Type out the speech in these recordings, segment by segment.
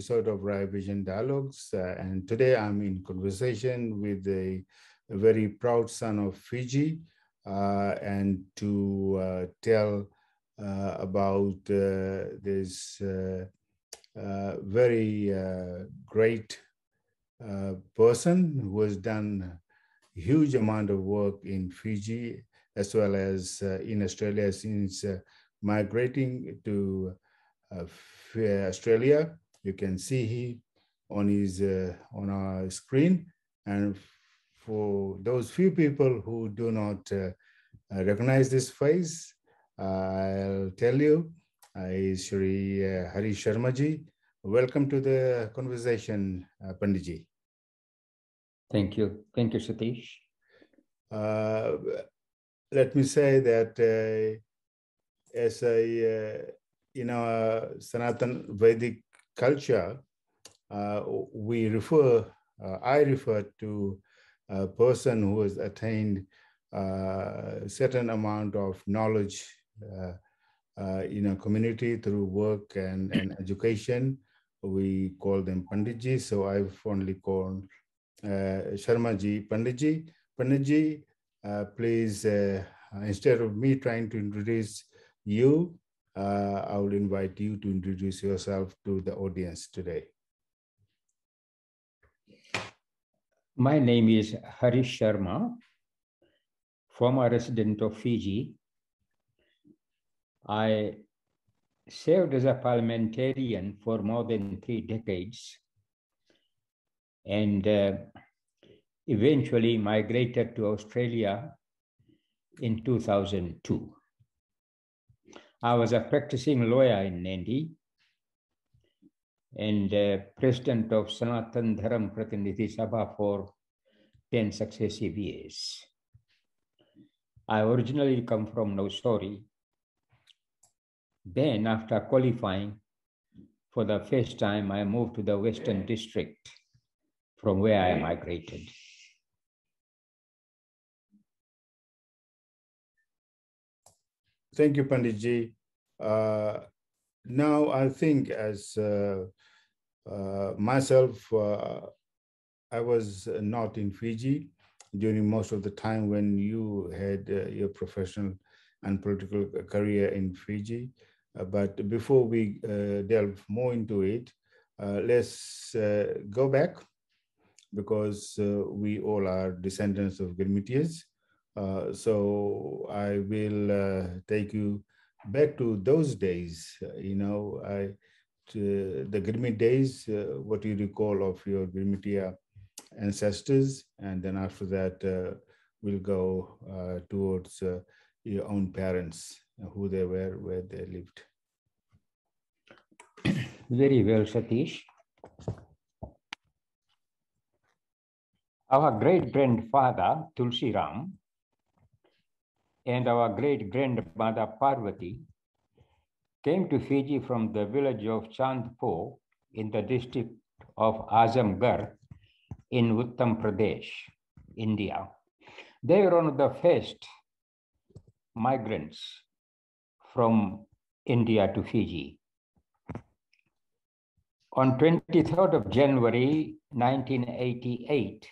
episode of Raivision Dialogues. Uh, and today I'm in conversation with a, a very proud son of Fiji uh, and to uh, tell uh, about uh, this uh, very great person who has done a huge amount of work in Fiji as well as in Australia since migrating to Australia. You can see he on his on our screen and for those few people who do not uh, recognize this face, I'll tell you, uh, Shri uh, Hari Sharmaji. Welcome to the conversation, uh, Panditji. Thank you. Thank you, Satish. Uh, let me say that uh, as a, uh, in our Sanatan Vedic culture, uh, we refer, I refer to a person who has attained a certain amount of knowledge uh, uh, in a community through work and, and education. We call them Panditji, so I've only called uh, Sharmaji Panditji. Panditji, uh, please, uh, instead of me trying to introduce you, uh, I will invite you to introduce yourself to the audience today. My name is Harish Sharma, former resident of Fiji, I served as a parliamentarian for more than three decades and uh, eventually migrated to Australia in 2002. I was a practicing lawyer in Nadi and uh, president of Sanatan Dharam Pratinidhi Sabha for 10 successive years. I originally come from Nausori, then, after qualifying for the first time, I moved to the Western District from where I migrated. Thank you, Panditji. Uh, now, I think as uh, uh, myself, uh, I was not in Fiji during most of the time when you had uh, your professional and political career in Fiji. Uh, but before we delve more into it, let's go back because we all are descendants of Girmitias. So I will take you back to those days. you know, I, the Girmit days, what you recall of your Girmitia ancestors, and then after that, uh, we'll go uh, towards uh, your own parents who they were, where they lived. Very well, Satish. Our great grandfather, Tulsi Ram, and our great grandmother, Parvati, came to Fiji from the village of Chandpur in the district of Azamgarh in Uttar Pradesh, India. They were one of the first migrants from India to Fiji. On 23rd of January 1988,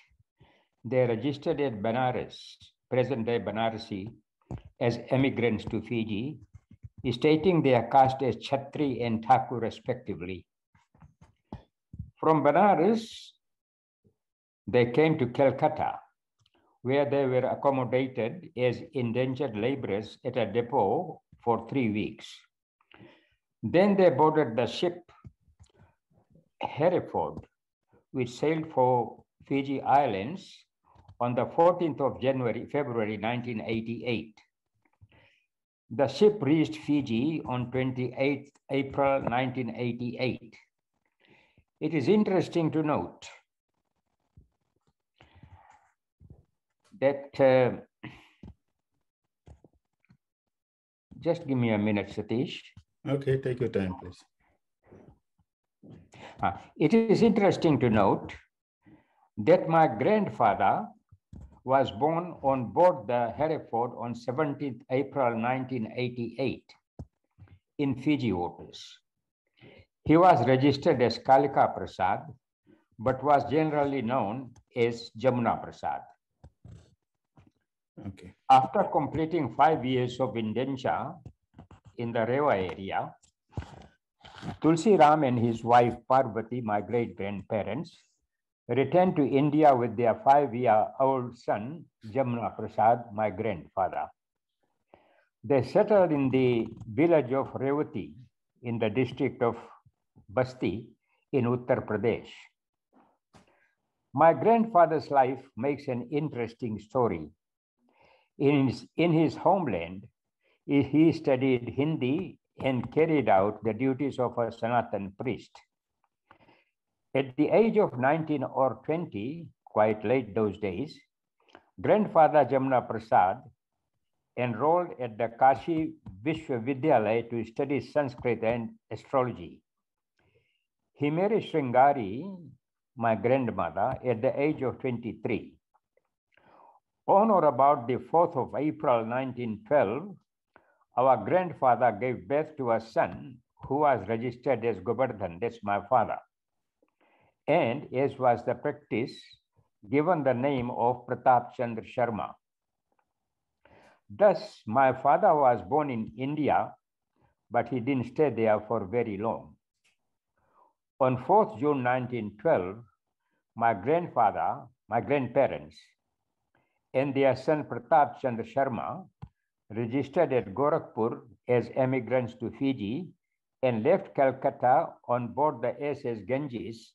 they registered at Benares, present-day Banarasi, as emigrants to Fiji, stating their caste as Chatri and Thakur respectively. From Benares, they came to Calcutta, where they were accommodated as indentured laborers at a depot for three weeks. Then they boarded the ship Hereford, which sailed for Fiji Islands on the 14th of January, February 1988. The ship reached Fiji on 28 April 1988. It is interesting to note that uh, just give me a minute, Satish. Okay, take your time, please. Uh, it is interesting to note that my grandfather was born on board the Hereford on 17th April 1988 in Fiji waters. He was registered as Kalika Prasad, but was generally known as Jamuna Prasad. Okay. After completing five years of indenture in the Rewa area, Tulsi Ram and his wife Parvati, my great grandparents, returned to India with their five year old son, Jamna Prasad, my grandfather. They settled in the village of Revati in the district of Basti in Uttar Pradesh. My grandfather's life makes an interesting story. In his, in his homeland, he studied Hindi and carried out the duties of a Sanatan priest. At the age of 19 or 20, quite late those days, grandfather Jamna Prasad enrolled at the Kashi Vishwavidyalaya to study Sanskrit and astrology. He married Sringari, my grandmother, at the age of 23. On or about the 4th of April 1912, our grandfather gave birth to a son who was registered as Govardhan, that's my father. And as was the practice, given the name of Pratap Chandra Sharma. Thus, my father was born in India, but he didn't stay there for very long. On 4th June 1912, my grandfather, my grandparents, and their son Pratap Chandra Sharma registered at Gorakhpur as emigrants to Fiji and left Calcutta on board the SS Ganges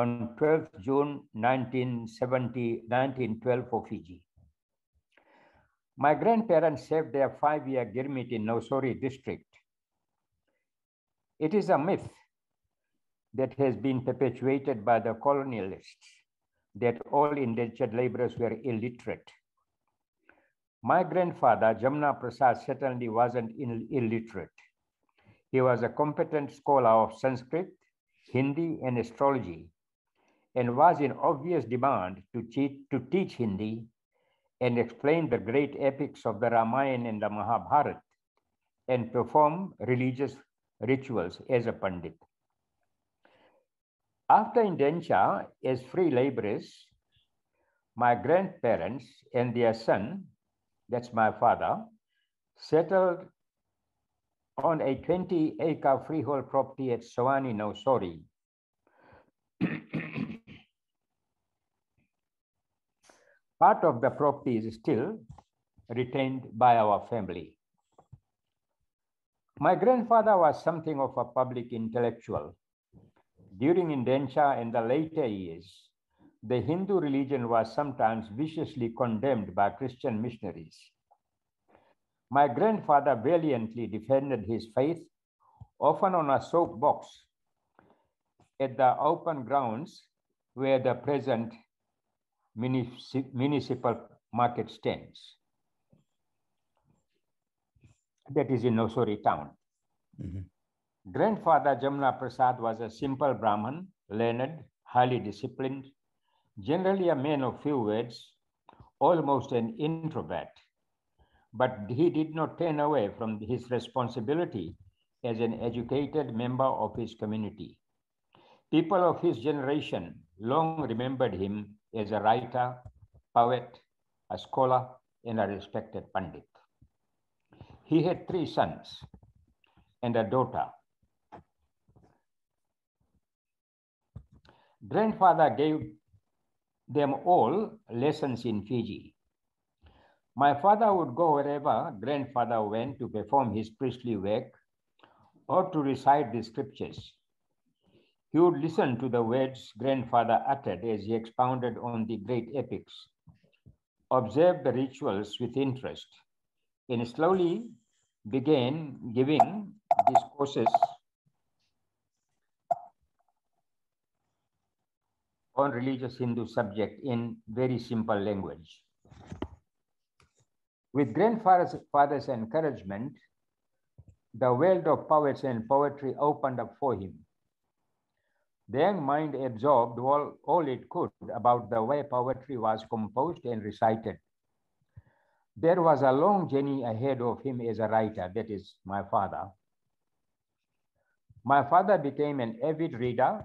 on 12th June 1970, 1912 for Fiji. My grandparents served their five-year Girmit in Nausori district. It is a myth that has been perpetuated by the colonialists that all indentured laborers were illiterate. My grandfather, Jamna Prasad, certainly wasn't illiterate. He was a competent scholar of Sanskrit, Hindi, and astrology, and was in obvious demand to, teach, to teach Hindi and explain the great epics of the Ramayana and the Mahabharata and perform religious rituals as a Pandit. After indenture as free laborers, my grandparents and their son, that's my father, settled on a 20 acre freehold property at Sawani, Nausori. Part of the property is still retained by our family. My grandfather was something of a public intellectual during indenture and the later years, the Hindu religion was sometimes viciously condemned by Christian missionaries. My grandfather valiantly defended his faith, often on a soapbox at the open grounds where the present municipal market stands. That is in Nausori town. Mm -hmm. Grandfather Jamna Prasad was a simple Brahmin, learned, highly disciplined, generally a man of few words, almost an introvert. But he did not turn away from his responsibility as an educated member of his community. People of his generation long remembered him as a writer, poet, a scholar, and a respected Pandit. He had three sons and a daughter Grandfather gave them all lessons in Fiji. My father would go wherever grandfather went to perform his priestly work or to recite the scriptures. He would listen to the words grandfather uttered as he expounded on the great epics, observe the rituals with interest, and slowly began giving discourses on religious Hindu subject in very simple language. With grandfather's encouragement, the world of poets and poetry opened up for him. The young mind absorbed all, all it could about the way poetry was composed and recited. There was a long journey ahead of him as a writer, that is my father. My father became an avid reader.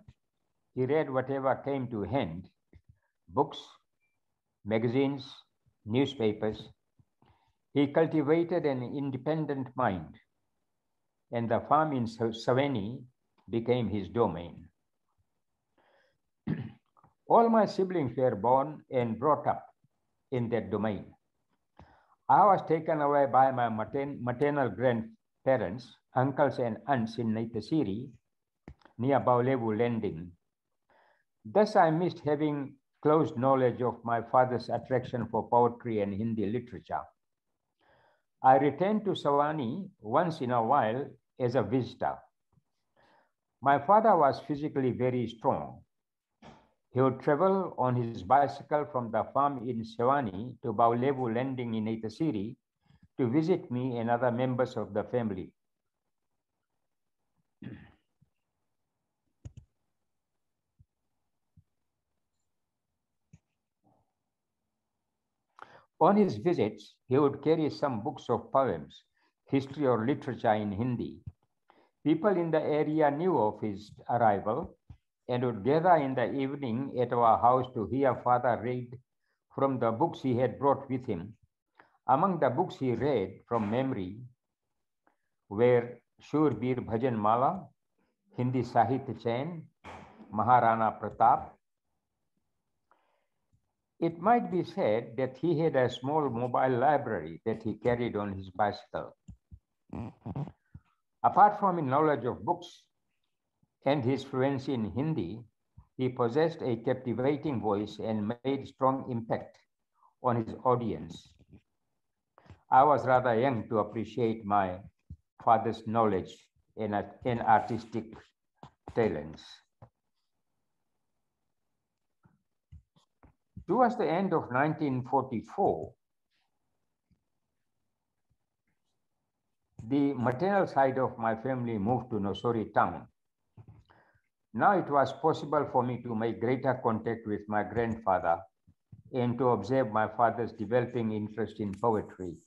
He read whatever came to hand books, magazines, newspapers. He cultivated an independent mind, and the farm in Sawani became his domain. All my siblings were born and brought up in that domain. I was taken away by my maternal grandparents, uncles and aunts in Naitasiri, near Baulevu Landing. Thus, I missed having close knowledge of my father's attraction for poetry and Hindi literature. I returned to Sawani once in a while as a visitor. My father was physically very strong. He would travel on his bicycle from the farm in Sawani to Baulevu landing in Itasiri to visit me and other members of the family. On his visits, he would carry some books of poems, history or literature in Hindi. People in the area knew of his arrival and would gather in the evening at our house to hear father read from the books he had brought with him. Among the books he read from memory were Shurbir Bhajan Mala, Hindi Sahitya Chain, Maharana Pratap. It might be said that he had a small mobile library that he carried on his bicycle. Mm-hmm. Apart from his knowledge of books, and his fluency in Hindi, he possessed a captivating voice and made strong impact on his audience. I was rather young to appreciate my father's knowledge and, and artistic talents. Towards the end of 1944, the maternal side of my family moved to Nausori town now it was possible for me to make greater contact with my grandfather and to observe my father's developing interest in poetry.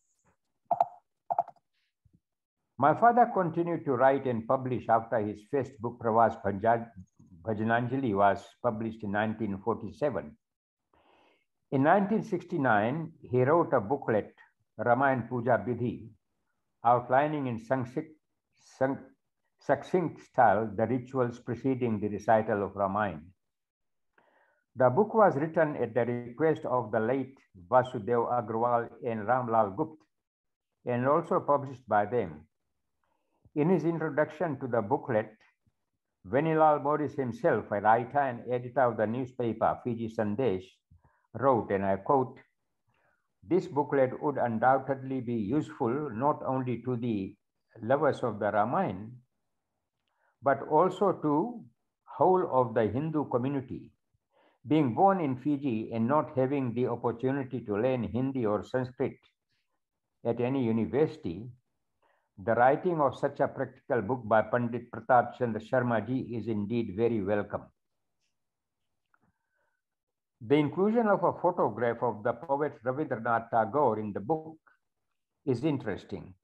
My father continued to write and publish after his first book, Pravas Bhajananjali, was published in 1947. In 1969, he wrote a booklet, Ramayan Puja Bidhi, outlining in Sanskrit, succinct style the rituals preceding the recital of Ramayana. The book was written at the request of the late Vasudev Agrawal and Ramlal Gupta and also published by them. In his introduction to the booklet, Venilal Morris himself, a writer and editor of the newspaper Fiji Sandesh, wrote, and I quote, this booklet would undoubtedly be useful not only to the lovers of the Ramayana, but also to whole of the Hindu community. Being born in Fiji and not having the opportunity to learn Hindi or Sanskrit at any university, the writing of such a practical book by Pandit Pratap Chandra Sharma ji is indeed very welcome. The inclusion of a photograph of the poet Rabindranath Tagore in the book is interesting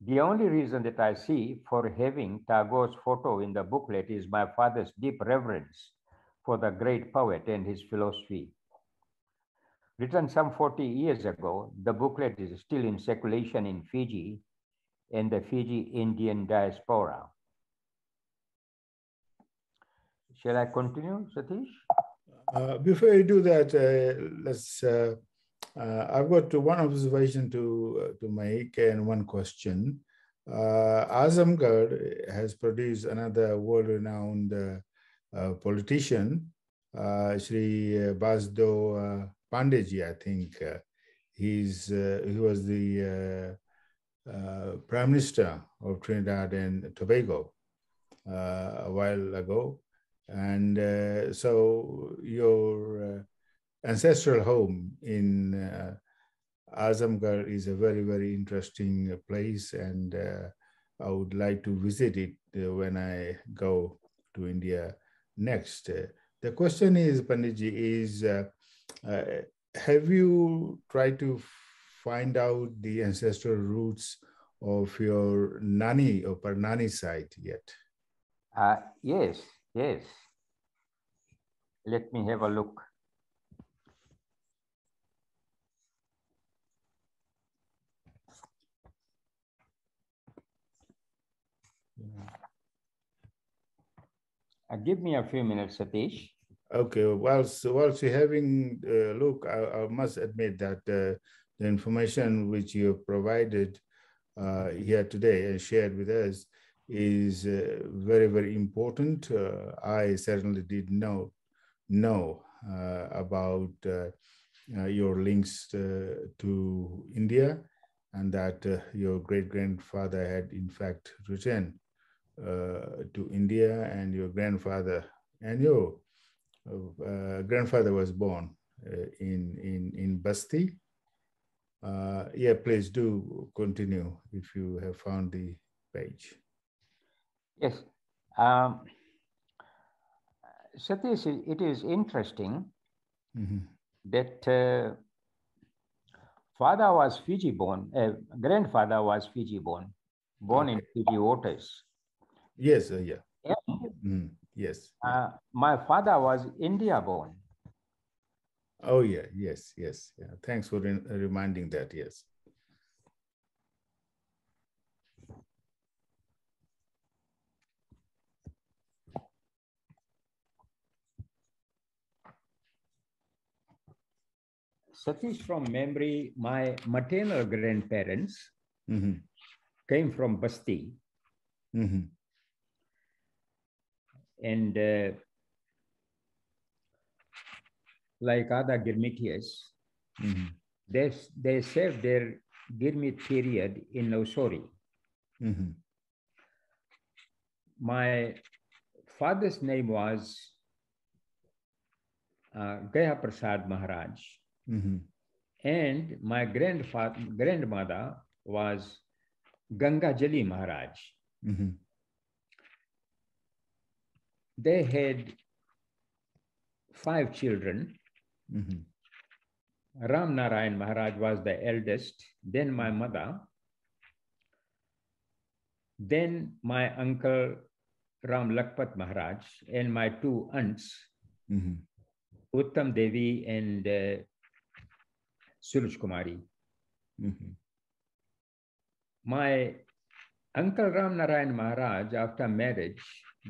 the only reason that I see for having Tagore's photo in the booklet is my father's deep reverence for the great poet and his philosophy. Written some 40 years ago, the booklet is still in circulation in Fiji and the Fiji Indian diaspora. Shall I continue, Satish? Uh, before you do that, uh, let's uh, uh, I've got one observation to, uh, to make and one question. Uh, Azamgarh has produced another world-renowned uh, uh, politician, uh, Sri Basdeo uh, Pandeji, I think. he's, he was the Prime Minister of Trinidad and Tobago a while ago. And so your ancestral home in uh, Azamgarh is a very, very interesting place, and uh, I would like to visit it uh, when I go to India next. Uh, the question is, Panditji, is uh, uh, have you tried to find out the ancestral roots of your Nani or Parnani site yet? Yes, yes. Let me have a look. Uh, give me a few minutes, Satish. Okay, whilst, whilst you're having a look, I, I must admit that uh, the information which you have provided uh, here today and shared with us is uh, very, very important. Uh, I certainly did know, know uh, about uh, your links to India and that your great-grandfather had in fact returned to India and your grandfather and your uh, grandfather was born uh, in in in Basti. Uh, yeah, please do continue if you have found the page. Yes, um, Satish, it is interesting mm -hmm. that uh, father was Fiji born, uh, grandfather was Fiji born, born okay. in Fiji waters. Yes, uh, yeah. yeah. Mm, yes. Uh, my father was India born. Oh yeah, yes, yes. Yeah. Thanks for re reminding that. Yes. Satish, from memory, my maternal grandparents mm -hmm. came from Basti. Mm -hmm and uh, like other Girmitias, mm-hmm. they, they served their Girmit period in Nausori. Mm-hmm. My father's name was uh, Gaya Prasad Maharaj. Mm-hmm. And my grandfather, grandmother was Ganga Jali Maharaj. They had five children. Mm-hmm. Ram Narayan Maharaj was the eldest, then my mother, then my uncle Ram Lakpat Maharaj, and my two aunts, mm-hmm. Uttam Devi and uh, Suruj Kumari. Mm-hmm. My uncle Ram Narayan Maharaj, after marriage,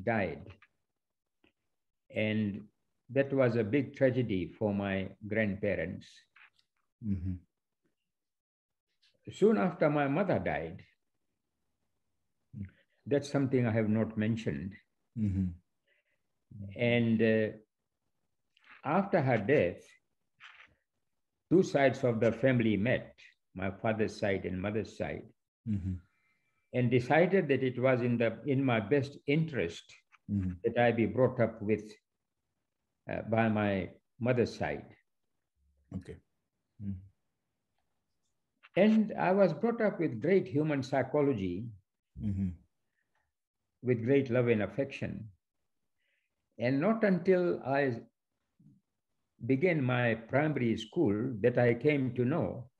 died. And that was a big tragedy for my grandparents. Mm-hmm. Soon after my mother died, that's something I have not mentioned. Mm-hmm. And uh, after her death, two sides of the family met, my father's side and mother's side, mm-hmm. and decided that it was in the in my best interest mm-hmm. that I be brought up with uh, by my mother's side. Okay. Mm. And I was brought up with great human psychology, mm-hmm. with great love and affection. And not until I began my primary school that I came to know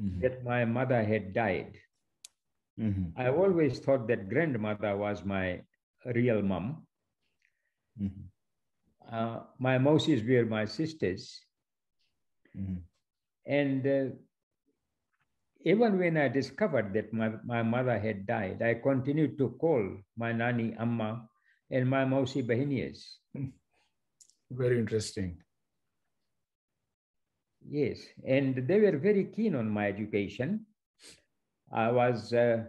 mm-hmm. that my mother had died. Mm-hmm. I always thought that grandmother was my real mom. Mm-hmm uh, my Mausis were my sisters. Mm-hmm. And uh, even when I discovered that my, my mother had died, I continued to call my Nani Amma and my Mausi Bahinias. Very interesting. Yes, and they were very keen on my education. I was uh,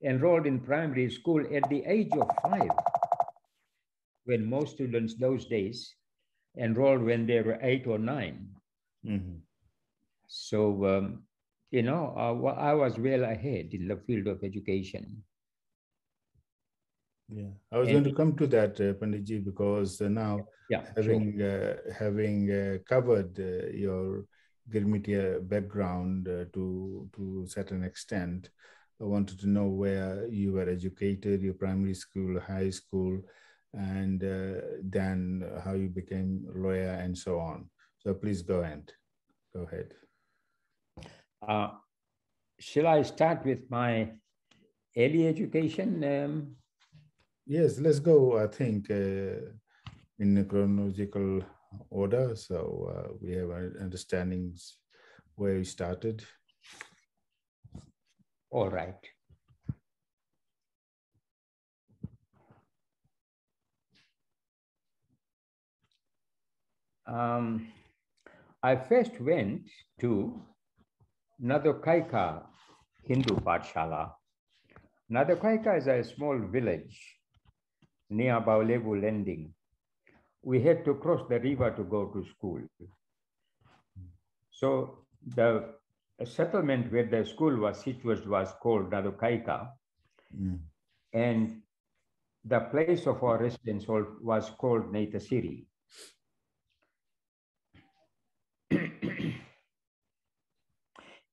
enrolled in primary school at the age of five when most students those days enrolled when they were eight or 9 mm-hmm. So, um, you know, uh, I was well ahead in the field of education. Yeah, I was and, going to come to that, uh, Panditji, because uh, now yeah, having sure. uh, having uh, covered uh, your Girmitia background uh, to to a certain extent, I wanted to know where you were educated, your primary school, high school, and uh, then how you became a lawyer and so on. So please go ahead. Go ahead. Uh, shall I start with my early education? Um, yes, let's go. I think uh, in chronological order, so uh, we have an understandings where we started. All right. Um, I first went to Nadokaika Hindu Pathshala. Nadokaika is a small village near Baulevu Landing. We had to cross the river to go to school. So the settlement where the school was situated was called Nadokaika. Mm. And the place of our residence was called Naitasiri.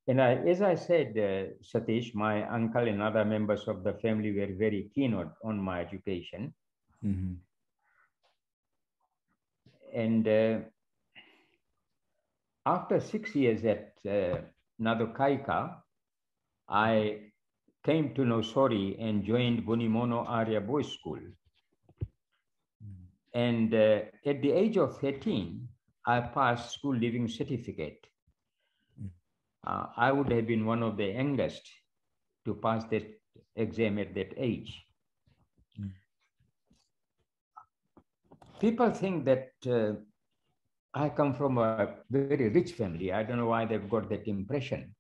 And I, as I said, uh, Satish, my uncle and other members of the family were very keen on, on my education. Mm-hmm. And uh, after six years at uh, Nadokaika, I came to Nausori and joined Vunimono Arya Boys School. Mm-hmm. And uh, at the age of 13, I passed school leaving certificate uh, I would have been one of the youngest to pass that exam at that age. Mm. People think that uh, I come from a very rich family. I don't know why they've got that impression.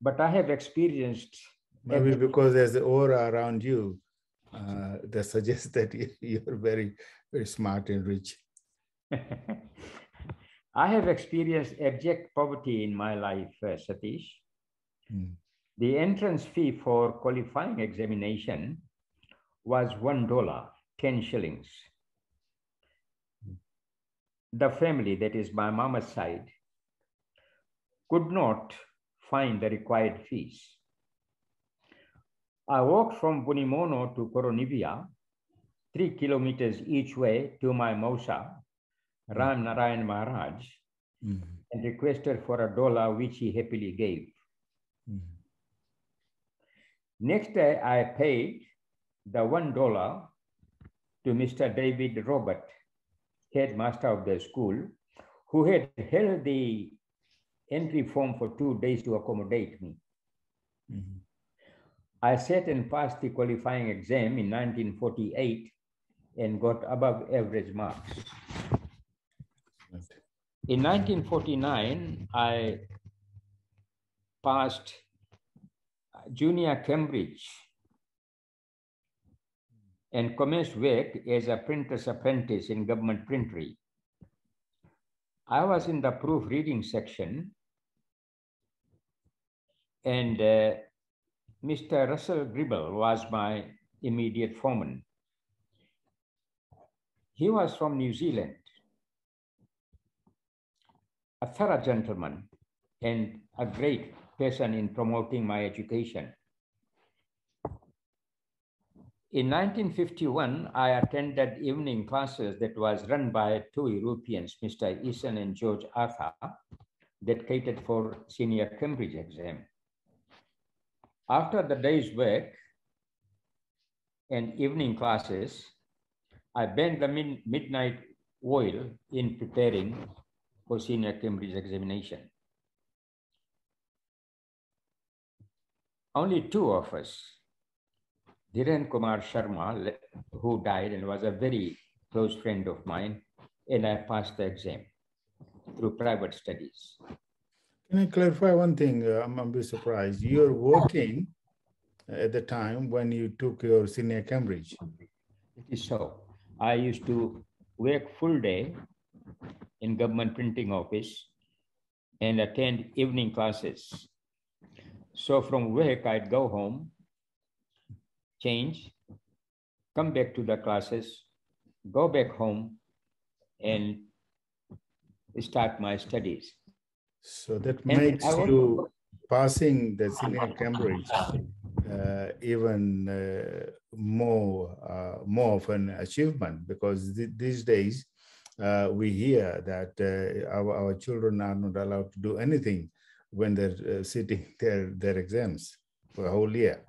But I have experienced. Maybe because there's the aura around you uh, that suggests that you're very, very smart and rich. I have experienced abject poverty in my life, uh, Satish. Mm. The entrance fee for qualifying examination was $1, 10 shillings. Mm. The family, that is my mama's side, could not find the required fees. I walked from Vunimono to Koronivia, three kilometers each way to my Mausa, Ram Narayan Maharaj mm-hmm. and requested for a dollar, which he happily gave. Mm-hmm. Next day, I paid the one dollar to Mr. David Robert, headmaster of the school, who had held the entry form for two days to accommodate me. Mm-hmm. I sat and passed the qualifying exam in 1948 and got above average marks. In 1949, I passed junior Cambridge and commenced work as a printer's apprentice in government printery. I was in the proofreading section and uh, Mr. Russell Gribble was my immediate foreman. He was from New Zealand a thorough gentleman and a great person in promoting my education. In 1951, I attended evening classes that was run by two Europeans, Mr. Eason and George Arthur, that catered for senior Cambridge exam. After the day's work and evening classes, I burned the midnight oil in preparing for senior Cambridge examination. Only two of us, Dhiren Kumar Sharma, who died and was a very close friend of mine, and I passed the exam through private studies. Can I clarify one thing? Uh, I'm a bit surprised. You're working at the time when you took your senior Cambridge. It is so. I used to work full day in government printing office and attend evening classes. So from work, I'd go home, change, come back to the classes, go back home, and start my studies. So that makes you passing the senior Cambridge uh, even uh, more uh, more of an achievement because th these days uh, we hear that uh, our, our children are not allowed to do anything when they're uh, sitting their, their exams for a whole year.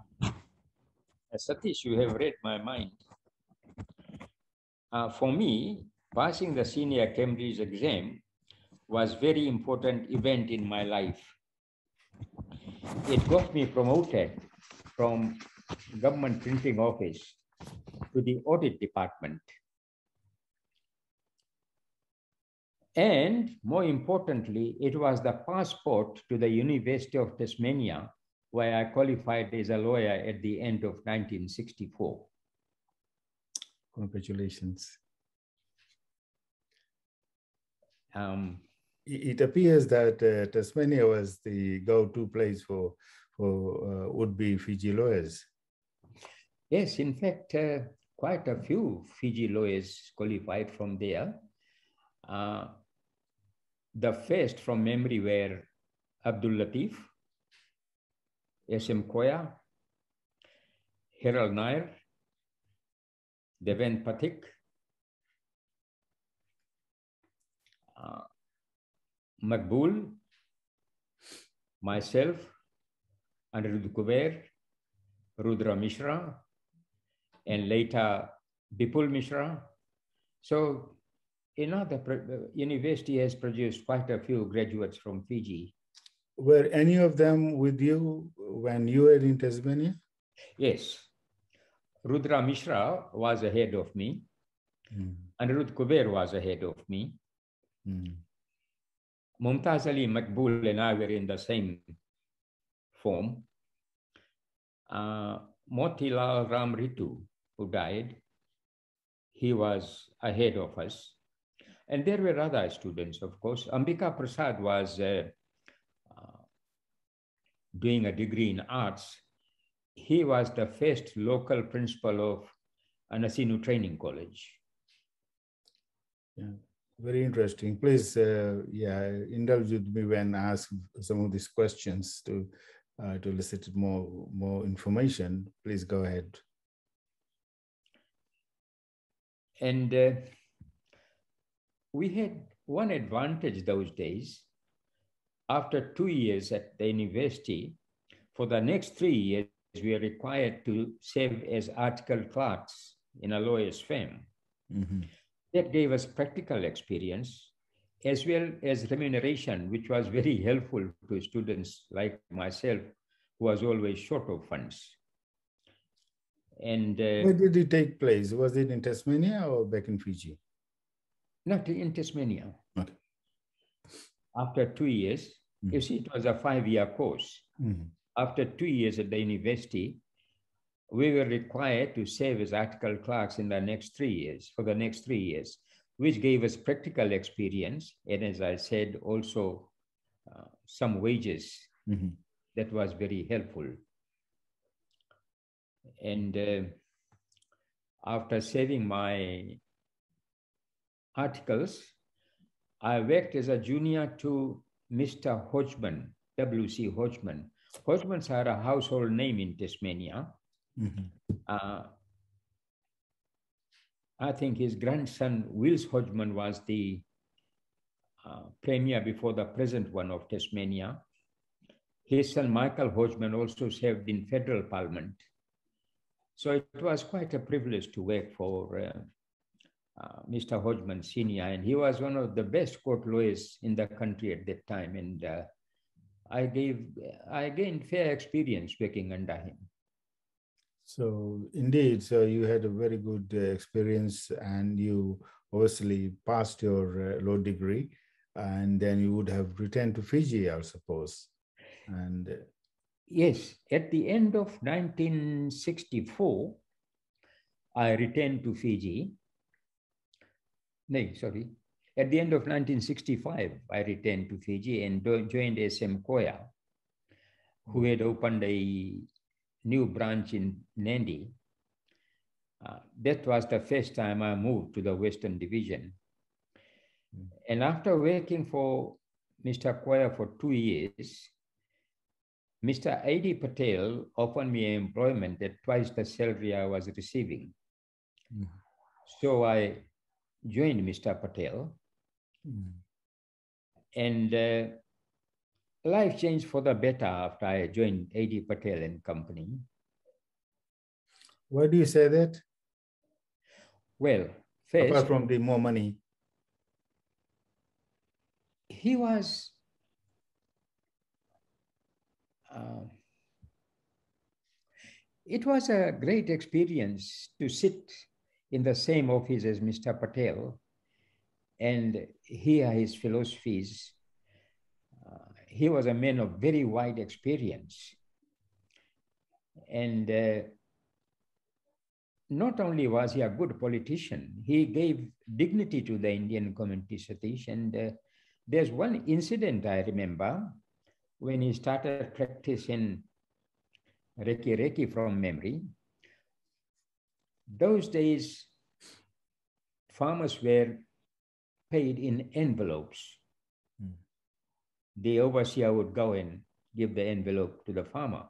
Satish, you have read my mind. Uh, for me, passing the senior Cambridge exam was very important event in my life. It got me promoted from government printing office to the audit department. And more importantly, it was the passport to the University of Tasmania, where I qualified as a lawyer at the end of 1964. Congratulations. Um, It appears that uh, Tasmania was the go-to place for for uh, would-be Fiji lawyers. yes, in fact, uh, quite a few Fiji lawyers qualified from there. The first from memory were Abdul Latif, S.M. Koya, Harold Nair, Deven Pathik, uh, Makbul, myself, Anirudh Kuber, Rudra Mishra, and later Bipul Mishra. So, you know, the university has produced quite a few graduates from Fiji. Were any of them with you when you were in Tasmania? Yes, Rudra Mishra was ahead of me. Mm, Anirudh Kuber was ahead of me. mm, Mumtaz Ali Makbul and I were in the same form. Uh, Motilal Ram Ritu, who died, he was ahead of us. And there were other students, of course. Ambika Prasad was uh, uh, doing a degree in arts. He was the first local principal of Anasinu Training College. Yeah, Very interesting. Please, uh, yeah, indulge with me when I ask some of these questions to uh, to elicit more more information. Please go ahead. And uh, we had one advantage those days. After two years at the university, for the next three years, we are required to serve as article clerks in a lawyer's firm. Mhm. That gave us practical experience as well as remuneration, which was very helpful to students like myself, who was always short of funds. And uh, Where did it take place? Was it in Tasmania or back in Fiji? Not in Tasmania. Okay. After two years, you Mhm. see, it was a five-year course. Mhm. After two years at the university, we were required to serve as article clerks in the next three years, for the next three years, which gave us practical experience. And as I said, also uh, some wages Mhm. that was very helpful. And uh, after saving my articles, I worked as a junior to Mr. Hodgman, W.C. Hodgman. Hodgmans are a household name in Tasmania. Mhm. Uh, I think his grandson, Wills Hodgman, was the uh, premier before the present one of Tasmania. His son, Michael Hodgman, also served in federal parliament. So it was quite a privilege to work for uh, uh, Mr. Hodgman Sr., and he was one of the best court lawyers in the country at that time. And uh, I gave, I gained fair experience working under him. So indeed, so you had a very good uh, experience, and you obviously passed your uh, law degree, and then you would have returned to Fiji, I suppose. And uh, Yes, at the end of 1964, I returned to Fiji. No, sorry. At the end of 1965, I returned to Fiji and joined SM Koya, who had opened a new branch in Nandi. Uh, that was the first time I moved to the Western Division. Mm. And after working for Mr. Koya for two years, Mr. A.D. Patel offered me employment at twice the salary I was receiving. Mhm. So I joined Mr. Patel, mm, and uh, life changed for the better after I joined A.D. Patel and Company. Why do you say that? Well, first, Apart from the more money. he was uh, it was a great experience to sit in the same office as Mr. Patel and hear his philosophies. Uh, he was a man of very wide experience. And uh, not only was he a good politician, he gave dignity to the Indian community, Satish. And uh, there's one incident I remember when he started practicing Rakiraki from memory. Those days, farmers were paid in envelopes. Mm. The overseer would go and give the envelope to the farmer.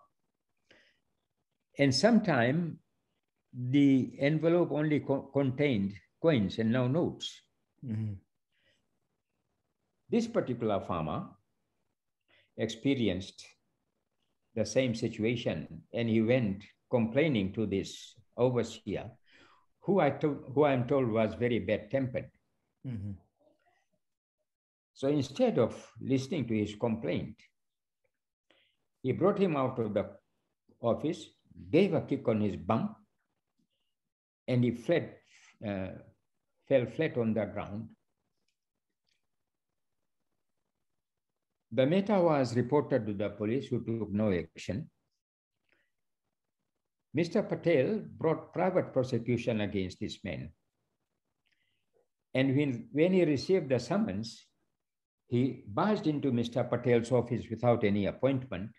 And sometime the envelope only co- contained coins and no notes. Mhm. This particular farmer experienced the same situation and he went complaining to this overseer, who I to- who I'm told was very bad tempered. Mhm. So instead of listening to his complaint, he brought him out of the office, gave a kick on his bum, and he fled, uh, fell flat on the ground. The matter was reported to the police, who took no action. Mr. Patel brought private prosecution against this man. And when, when he received the summons, he barged into Mr. Patel's office without any appointment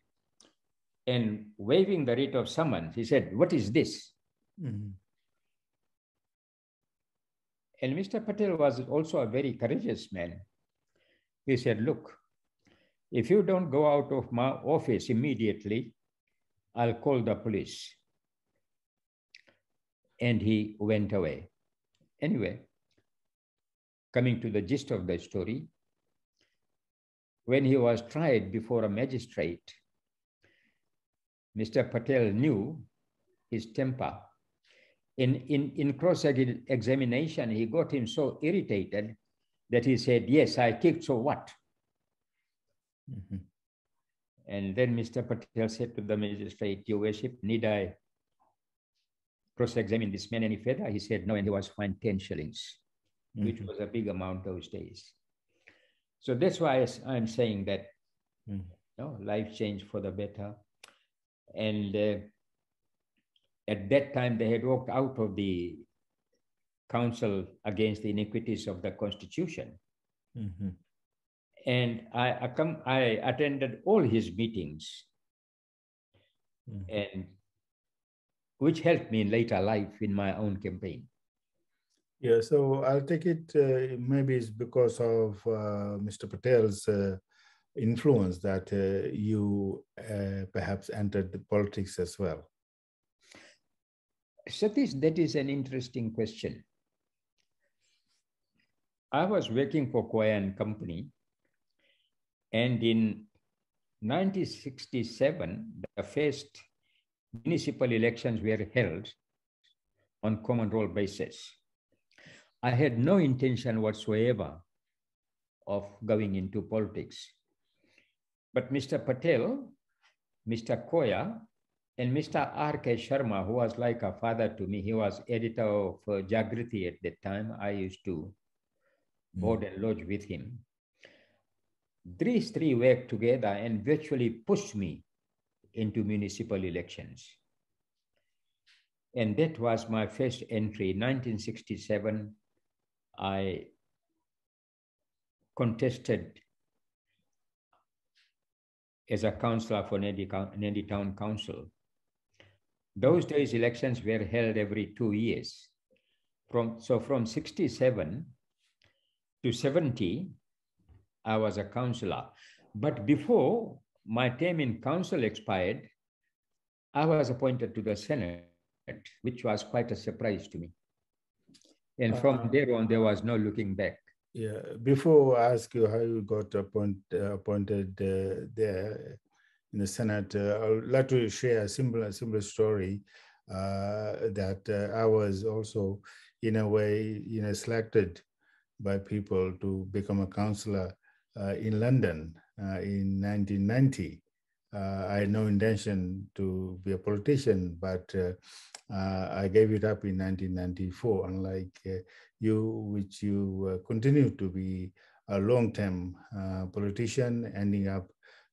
and waving the writ of summons, he said, What is this? Mhm. And Mr. Patel was also a very courageous man. He said, Look, if you don't go out of my office immediately, I'll call the police. And he went away. Anyway, coming to the gist of the story, when he was tried before a magistrate, Mr. Patel knew his temper. In, in, in cross examination, he got him so irritated that he said, Yes, I kicked, so what? Mhm. And then Mr. Patel said to the magistrate, Your worship, need I cross examine this man any further? He said, No, and he was fined 10 shillings, which Mhm. was a big amount those days. So that's why I'm saying that Mhm. no, life changed for the better. And uh, at that time, they had walked out of the council against the iniquities of the constitution. Mhm. And I, I, come, I attended all his meetings, Mhm. and which helped me in later life in my own campaign. Yeah, so I'll take it, uh, maybe it's because of uh, Mr. Patel's uh, influence that uh, you uh, perhaps entered the politics as well. Satish, that is an interesting question. I was working for Koya and Company, and in 1967, the first municipal elections were held on common roll basis. I had no intention whatsoever of going into politics. But Mr. Patel, Mr. Koya, and Mr. R.K. Sharma, who was like a father to me, he was editor of uh, Jagriti at that time. I used to board and lodge with him. These three worked together and virtually pushed me into municipal elections. And that was my first entry. 1967, I contested as a councillor for Nadi Town Council. Those days, elections were held every two years. From, so from 67 to 70, I was a councillor. But before my term in council expired, I was appointed to the Senate, which was quite a surprise to me. And from Uh, there on, there was no looking back. Yeah, before I ask you how you got appoint, uh, appointed uh, there in the Senate, uh, I would like to share a similar, similar story. uh, that uh, I was also, in a way, you know, selected by people to become a counselor uh, in London uh, Uh, in 1990. Uh, I had no intention to be a politician, but uh, uh, I gave it up in 1994, unlike you, which you continue to be a long-term politician, ending up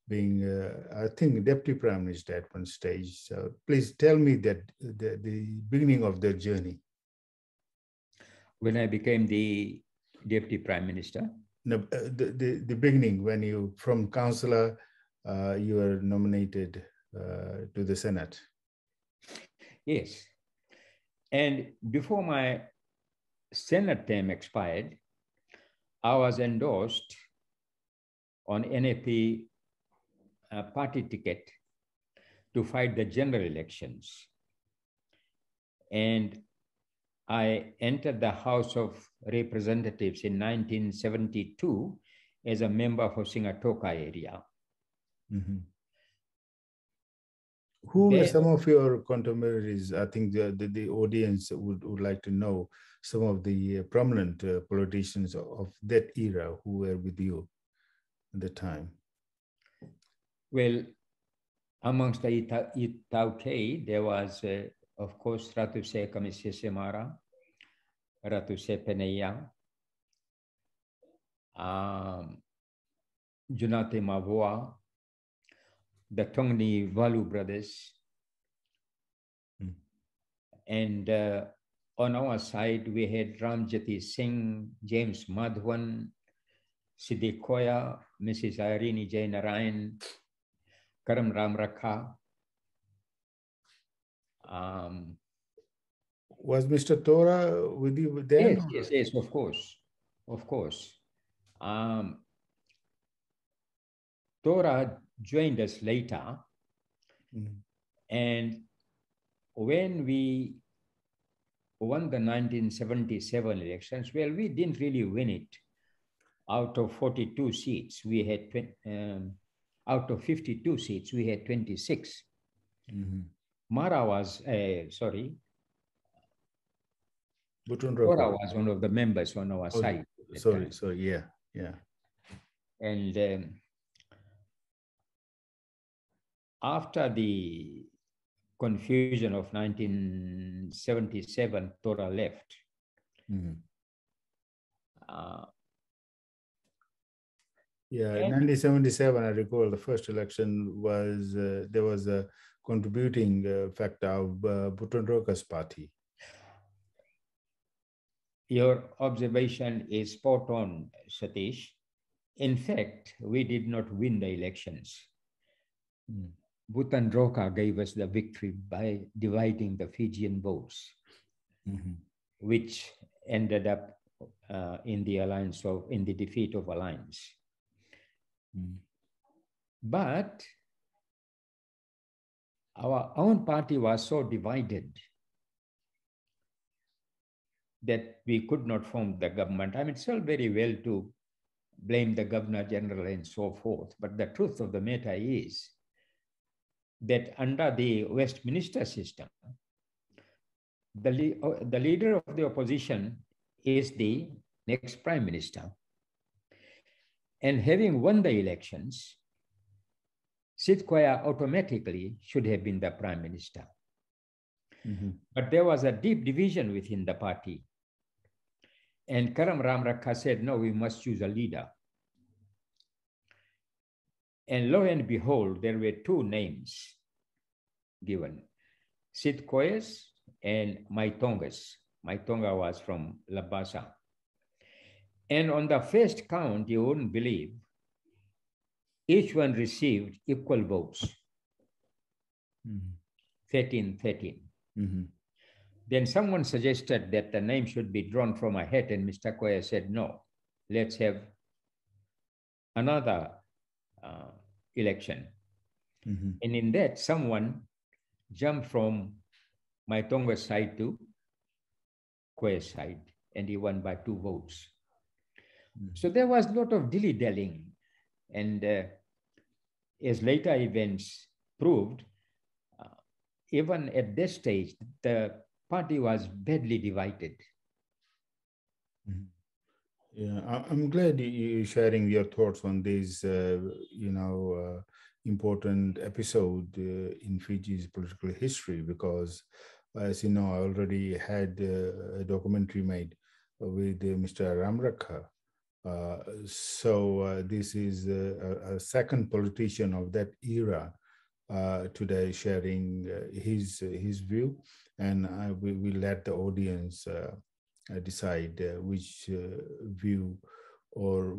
being, uh, I think, deputy prime minister at one stage. So please tell me that the, the beginning of their journey. When I became the deputy prime minister? Uh, the, the, the beginning when you, from councillor, uh, you were nominated uh, to the Senate. Yes. And before my Senate term expired, I was endorsed on NAP uh, party ticket to fight the general elections. And I entered the House of Representatives in 1972 as a member for Sigatoka area. Mm-hmm. Who then, are some of your contemporaries? I think the, the, the, audience would, would like to know some of the uh, prominent uh, politicians of that era who were with you at the time. Well, amongst the Ita Itauke, there was, uh, of course, Ratu Sir Kamisese Mara, Ratu Sir Penaia, um, Jonati Mavoa, the Toganivalu brothers. Mm. And uh, on our side, we had Ramjati Singh, James Madhavan, Siddiq Koya, Mrs. Irene Jainarayan, Karam Ramrakha. Um, was Mr. Tora with you then? Yes, yes, yes, of course, of course. Um, Tora joined us later, mm. and when we won the 1977 elections, well, we didn't really win it. Out of 42 seats, we had um, out of 52 seats, we had 26. Mm-hmm. Mara was, uh, sorry, Tora was one of the members on our oh, side. Sorry, sorry, yeah, yeah. And um, after the confusion of 1977, Tora left. Mm-hmm. Uh, yeah, in 1977, I recall the first election was uh, there was a contributing uh, factor of uh, Butadroka's party. Your observation is spot on, Satish. In fact, we did not win the elections. Mm. Butadroka gave us the victory by dividing the Fijian votes, mm-hmm. which ended up uh, in the alliance of in the defeat of alliance. Mm. But our own party was so divided that we could not form the government. I mean, it's all very well to blame the governor general and so forth, but the truth of the matter is that under the Westminster system, the, uh, the leader of the opposition is the next prime minister. And having won the elections, Sid Koya automatically should have been the prime minister. Mm-hmm. But there was a deep division within the party. And Karam Ramrakha said, no, we must choose a leader. And lo and behold, there were two names given, Sid Koyas and Maitongas. Maitonga was from Labasa. And on the first count, you wouldn't believe, each one received equal votes mm-hmm. 13 13. Mm-hmm. Then someone suggested that the name should be drawn from a hat, and Mr. Koya said, no, let's have another uh, election. Mm-hmm. And in that, someone jumped from Maitonga side to Koya side, and he won by two votes. Mm. So there was a lot of dilly-dallying. And uh, as later events proved, uh, even at this stage, the party was badly divided. Mm-hmm. Yeah, I'm glad you're sharing your thoughts on this, uh, you know, uh, important episode uh, in Fiji's political history because, as you know, I already had uh, a documentary made with uh, Mr. Ramrakha. Uh, so this is a, a, second politician of that era today sharing his his view, and I, we will let the audience uh, decide uh, which uh, view or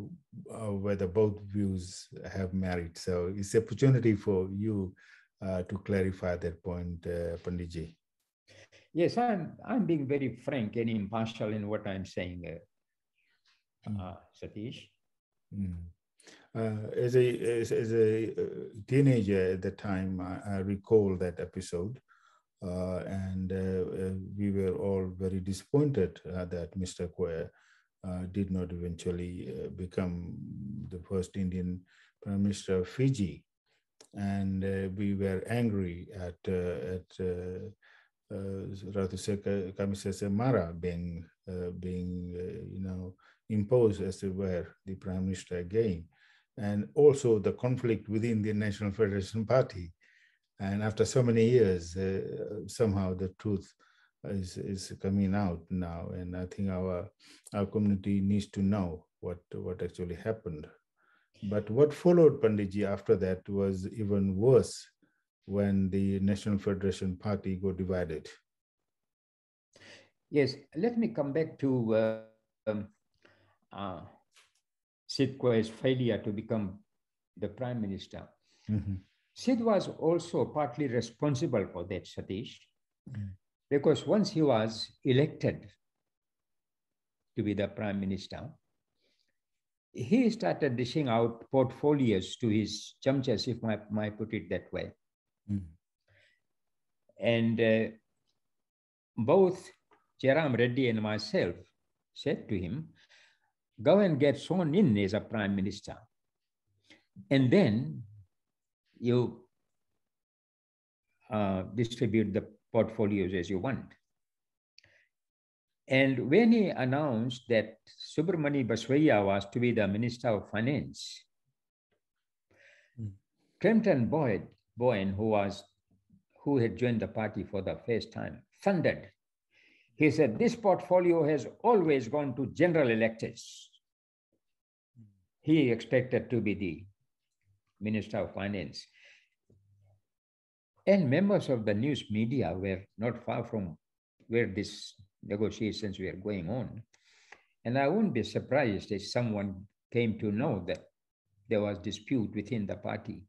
whether both views have merit. So it's opportunity for you to clarify that point, uh, Panditji. Yes, I'm I'm being very frank and impartial in what I'm saying, uh, mm. Satish. Mm. Uh, as a as, as, a uh, teenager at the time, I, I recall that episode, uh, and uh, uh, we were all very disappointed uh, that Mr. Koya uh, did not eventually become the first Indian Prime Minister of Fiji. And we were angry at, at Ratu Sir Kamisese Mara being, being you know, imposed as it were the Prime Minister again and also the conflict within the National Federation Party and after so many years, uh, somehow the truth is, is coming out now. And I think our, our community needs to know what, what actually happened. But what followed Panditji after that was even worse when the National Federation Party got divided. Yes, let me come back to uh, um, uh, Sid Koya's failure to become the prime minister. Mm-hmm. Sid was also partly responsible for that, Satish, mm. because once he was elected to be the prime minister, he started dishing out portfolios to his chamchas, if I might put it that way. Mm. And uh, both Jairam Reddy and myself said to him, go and get sworn in as a prime minister. And then you uh, distribute the portfolios as you want. And when he announced that Subramani Basawaiya was to be the Minister of Finance, mm. Crampton Boyd, who was who had joined the party for the first time, thundered. He said, This portfolio has always gone to general electors. He expected to be the Minister of Finance. And members of the news media were not far from where these negotiations were going on. And I wouldn't be surprised if someone came to know that there was dispute within the party.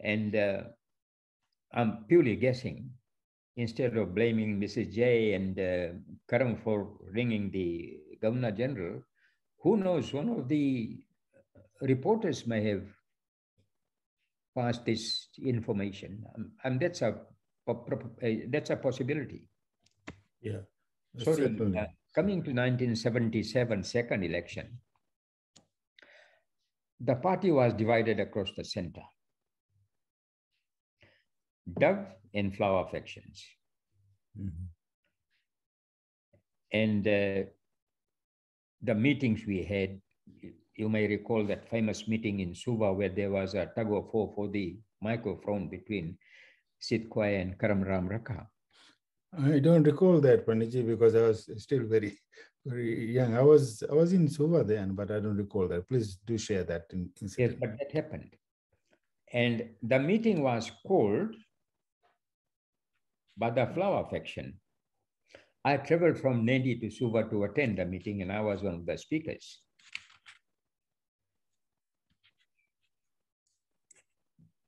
And uh, I'm purely guessing, instead of blaming Mrs. J and uh, Karam for ringing the Governor General, who knows, one of the reporters may have passed this information. Um, and that's a, that's a possibility. Yeah. Sorry, uh, coming to 1977 second election, the party was divided across the center. Dove and flower factions. Mm -hmm. And uh, the meetings we had you may recall that famous meeting in Suva where there was a tug of war for the microphone between Sid Koya and Karam Ramrakha. I don't recall that, Panditji, because I was still very, very young. I was I was in Suva then, but I don't recall that. Please do share that. In, yes, but that happened. And the meeting was called by the flower faction. I traveled from Nadi to Suva to attend the meeting, and I was one of the speakers.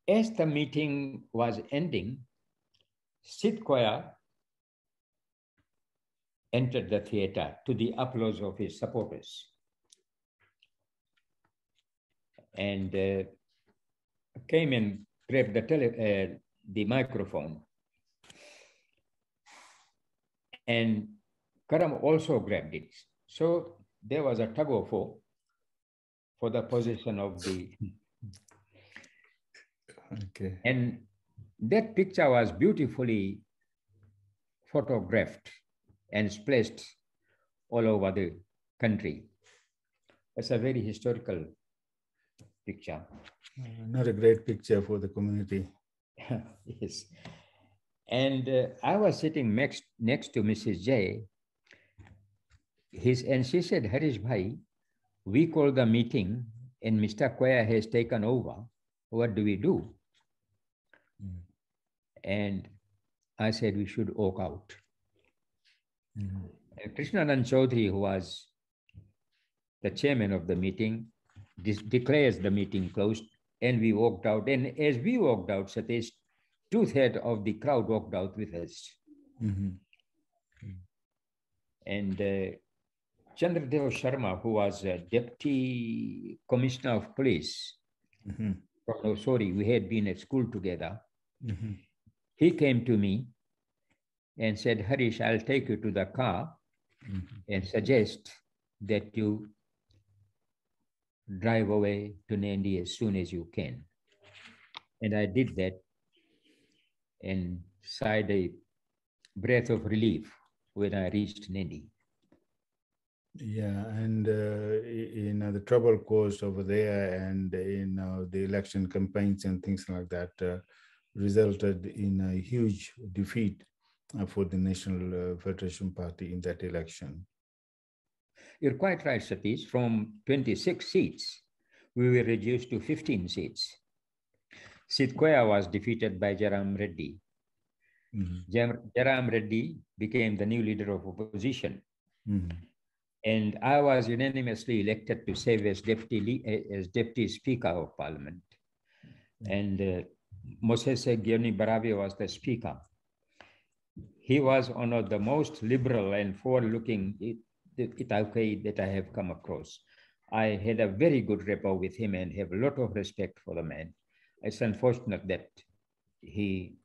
As the meeting was ending, Koya entered the theater to the applause of his supporters. And uh, came and grabbed the, tele, uh, the microphone. And Karam also grabbed it. So there was a tug of war for the position of the Okay. And that picture was beautifully photographed and splashed all over the country. It's a very historical picture. Not a great picture for the community. yes. And uh, I was sitting next, next to Mrs. J. His, and she said, Harish Bhai, we called the meeting and Mr. Koya has taken over. What do we do? Mm. And I said we should walk out. Mm-hmm. Krishnanand Chaudhary, who was the chairman of the meeting, declares the meeting closed, and we walked out. And as we walked out, Satish, two thirds of the crowd walked out with us. Mm-hmm. And uh, Chandradev Sharma, who was a deputy commissioner of police, mm-hmm. from, oh, sorry, we had been at school together. Mm-hmm. He came to me and said, Harish, I'll take you to the car mm-hmm. and suggest that you drive away to Nadi as soon as you can. And I did that and sighed a breath of relief when I reached Nadi. Yeah, and uh, you know the trouble caused over there, and you know the election campaigns and things like that uh, resulted in a huge defeat uh, for the National uh, Federation Party in that election. You're quite right, Satish. From 26 seats, we were reduced to 15 seats. Sid Koya was defeated by Jairam Reddy. Mm-hmm. Jairam Reddy became the new leader of opposition. Mm-hmm. And I was unanimously elected to serve as deputy, as deputy speaker of parliament. Mm-hmm. And uh, Moses Qionibaravi was the speaker. He was one of the most liberal and forward-looking Itaukai that I have come across. I had a very good rapport with him and have a lot of respect for the man. It's unfortunate that he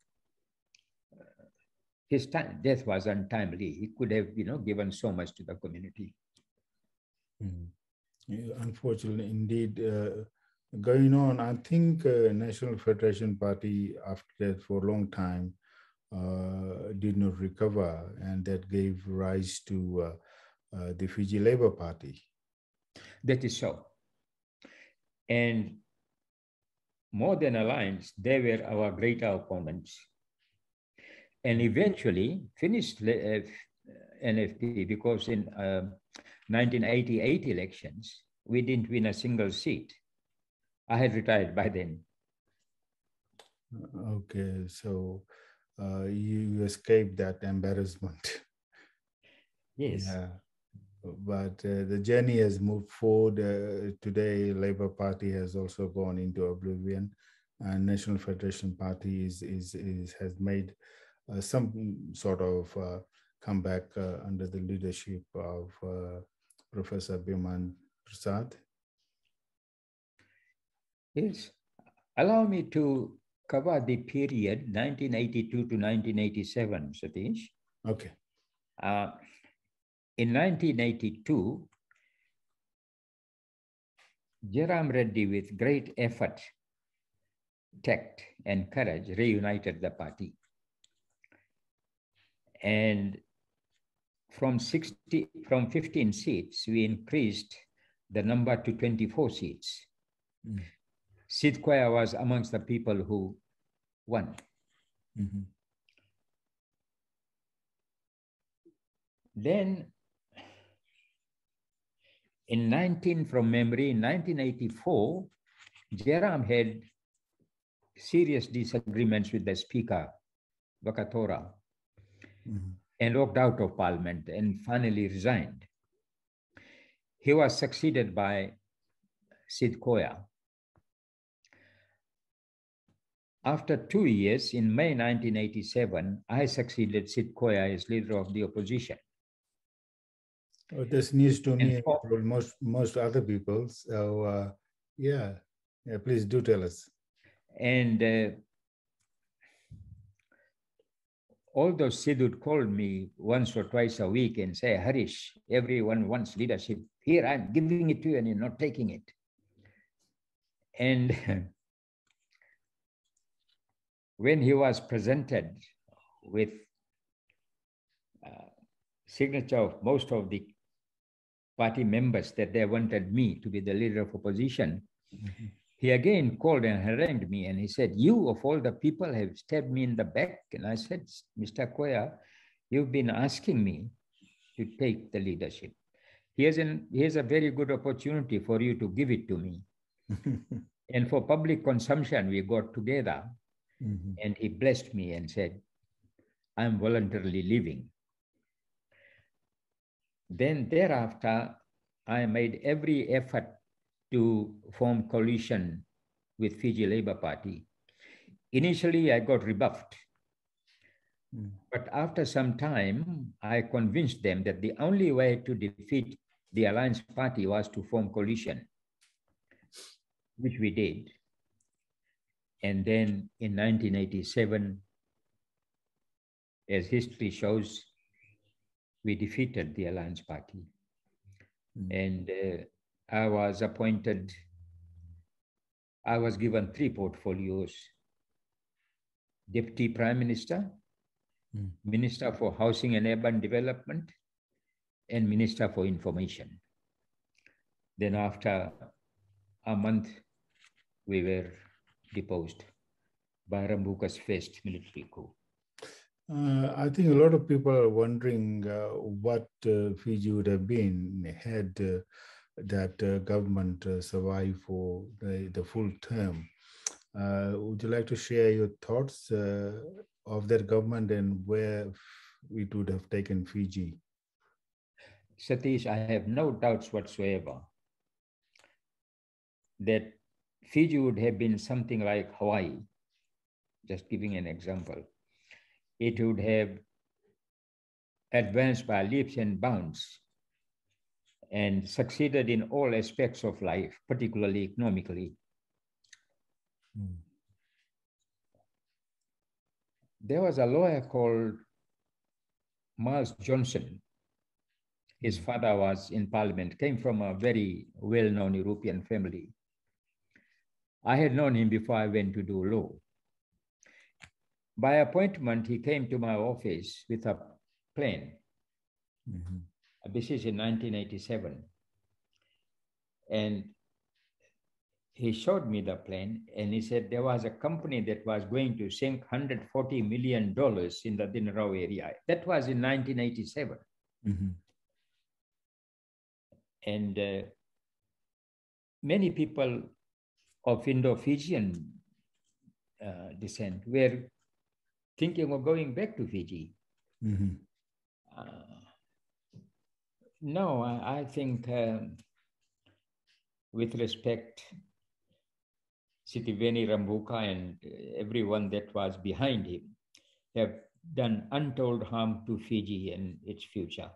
his time, death was untimely. He could have, you know, given so much to the community. Mm. Unfortunately, indeed, uh, going on, I think uh, National Federation Party, after that for a long time, uh, did not recover, and that gave rise to uh, uh, the Fiji Labour Party. That is so. And more than alliance, they were our greater opponents. And eventually finished uh, NFP because in 1988 elections, we didn't win a single seat. I had retired by then. Okay, so uh, you escaped that embarrassment. Yes. Yeah. But uh, the journey has moved forward. Uh, today, Labour Party has also gone into oblivion, and National Federation Party is, is, is has made uh, some sort of uh, comeback uh, under the leadership of uh, Professor Biman Prasad. Yes. Allow me to cover the period 1982 to 1987, Satish. Okay. In 1982, Jairam Reddy, with great effort, tact, and courage, reunited the party. And from 60, from 15 seats, we increased the number to 24 seats. Mm. Sid Koya was amongst the people who won. Mm-hmm. Then in 19, from memory, in 1984, Jairam had serious disagreements with the speaker, Vakatora, mm-hmm. and walked out of parliament and finally resigned. He was succeeded by Sid Koya. After two years, in May 1987, I succeeded Sid Koya as leader of the opposition. This news to me, for, most most other people. So uh, yeah, yeah. Please do tell us. And uh, although Sidud called me once or twice a week and say, Harish, everyone wants leadership. Here I'm giving it to you, and you're not taking it. And when he was presented with uh, signature of most of the party members that they wanted me to be the leader of opposition, mm-hmm. he again called and harangued me and he said, You of all the people have stabbed me in the back. And I said, Mr. Koya, you've been asking me to take the leadership. Here's, an, here's a very good opportunity for you to give it to me. and for public consumption, we got together mm-hmm. and he blessed me and said, I'm voluntarily leaving. Then thereafter, I made every effort to form coalition with Fiji Labour Party. Initially, I got rebuffed. Mm. But after some time, I convinced them that the only way to defeat the Alliance Party was to form coalition, which we did. And then in 1987, as history shows, we defeated the Alliance Party. Mm. And uh, I was appointed, I was given three portfolios Deputy Prime Minister, mm. Minister for Housing and Urban Development, and Minister for Information. Then, after a month, we were deposed by Rabuka's first military coup. Uh, I think a lot of people are wondering uh, what uh, Fiji would have been had uh, that uh, government uh, survived for the, the full term. would you like to share your thoughts of that government and where it would have taken Fiji? Satish, I have no doubts whatsoever that Fiji would have been something like Hawaii, just giving an example it would have advanced by leaps and bounds and succeeded in all aspects of life, particularly economically. Mm. There was a lawyer called Miles Johnson. His father was in parliament, came from a very well known European family. I had known him before I went to do law. By appointment, he came to my office with a plane. Mm-hmm. This is in 1987. And he showed me the plane and he said there was a company that was going to sink $140 million in the Denarau area. That was in 1987. Mm-hmm. And uh, many people of Indo-Fijian uh, descent were thinking of going back to Fiji. Mm-hmm. Uh, no, I, I think um, with respect, Sitiveni Rabuka and everyone that was behind him have done untold harm to Fiji and its future.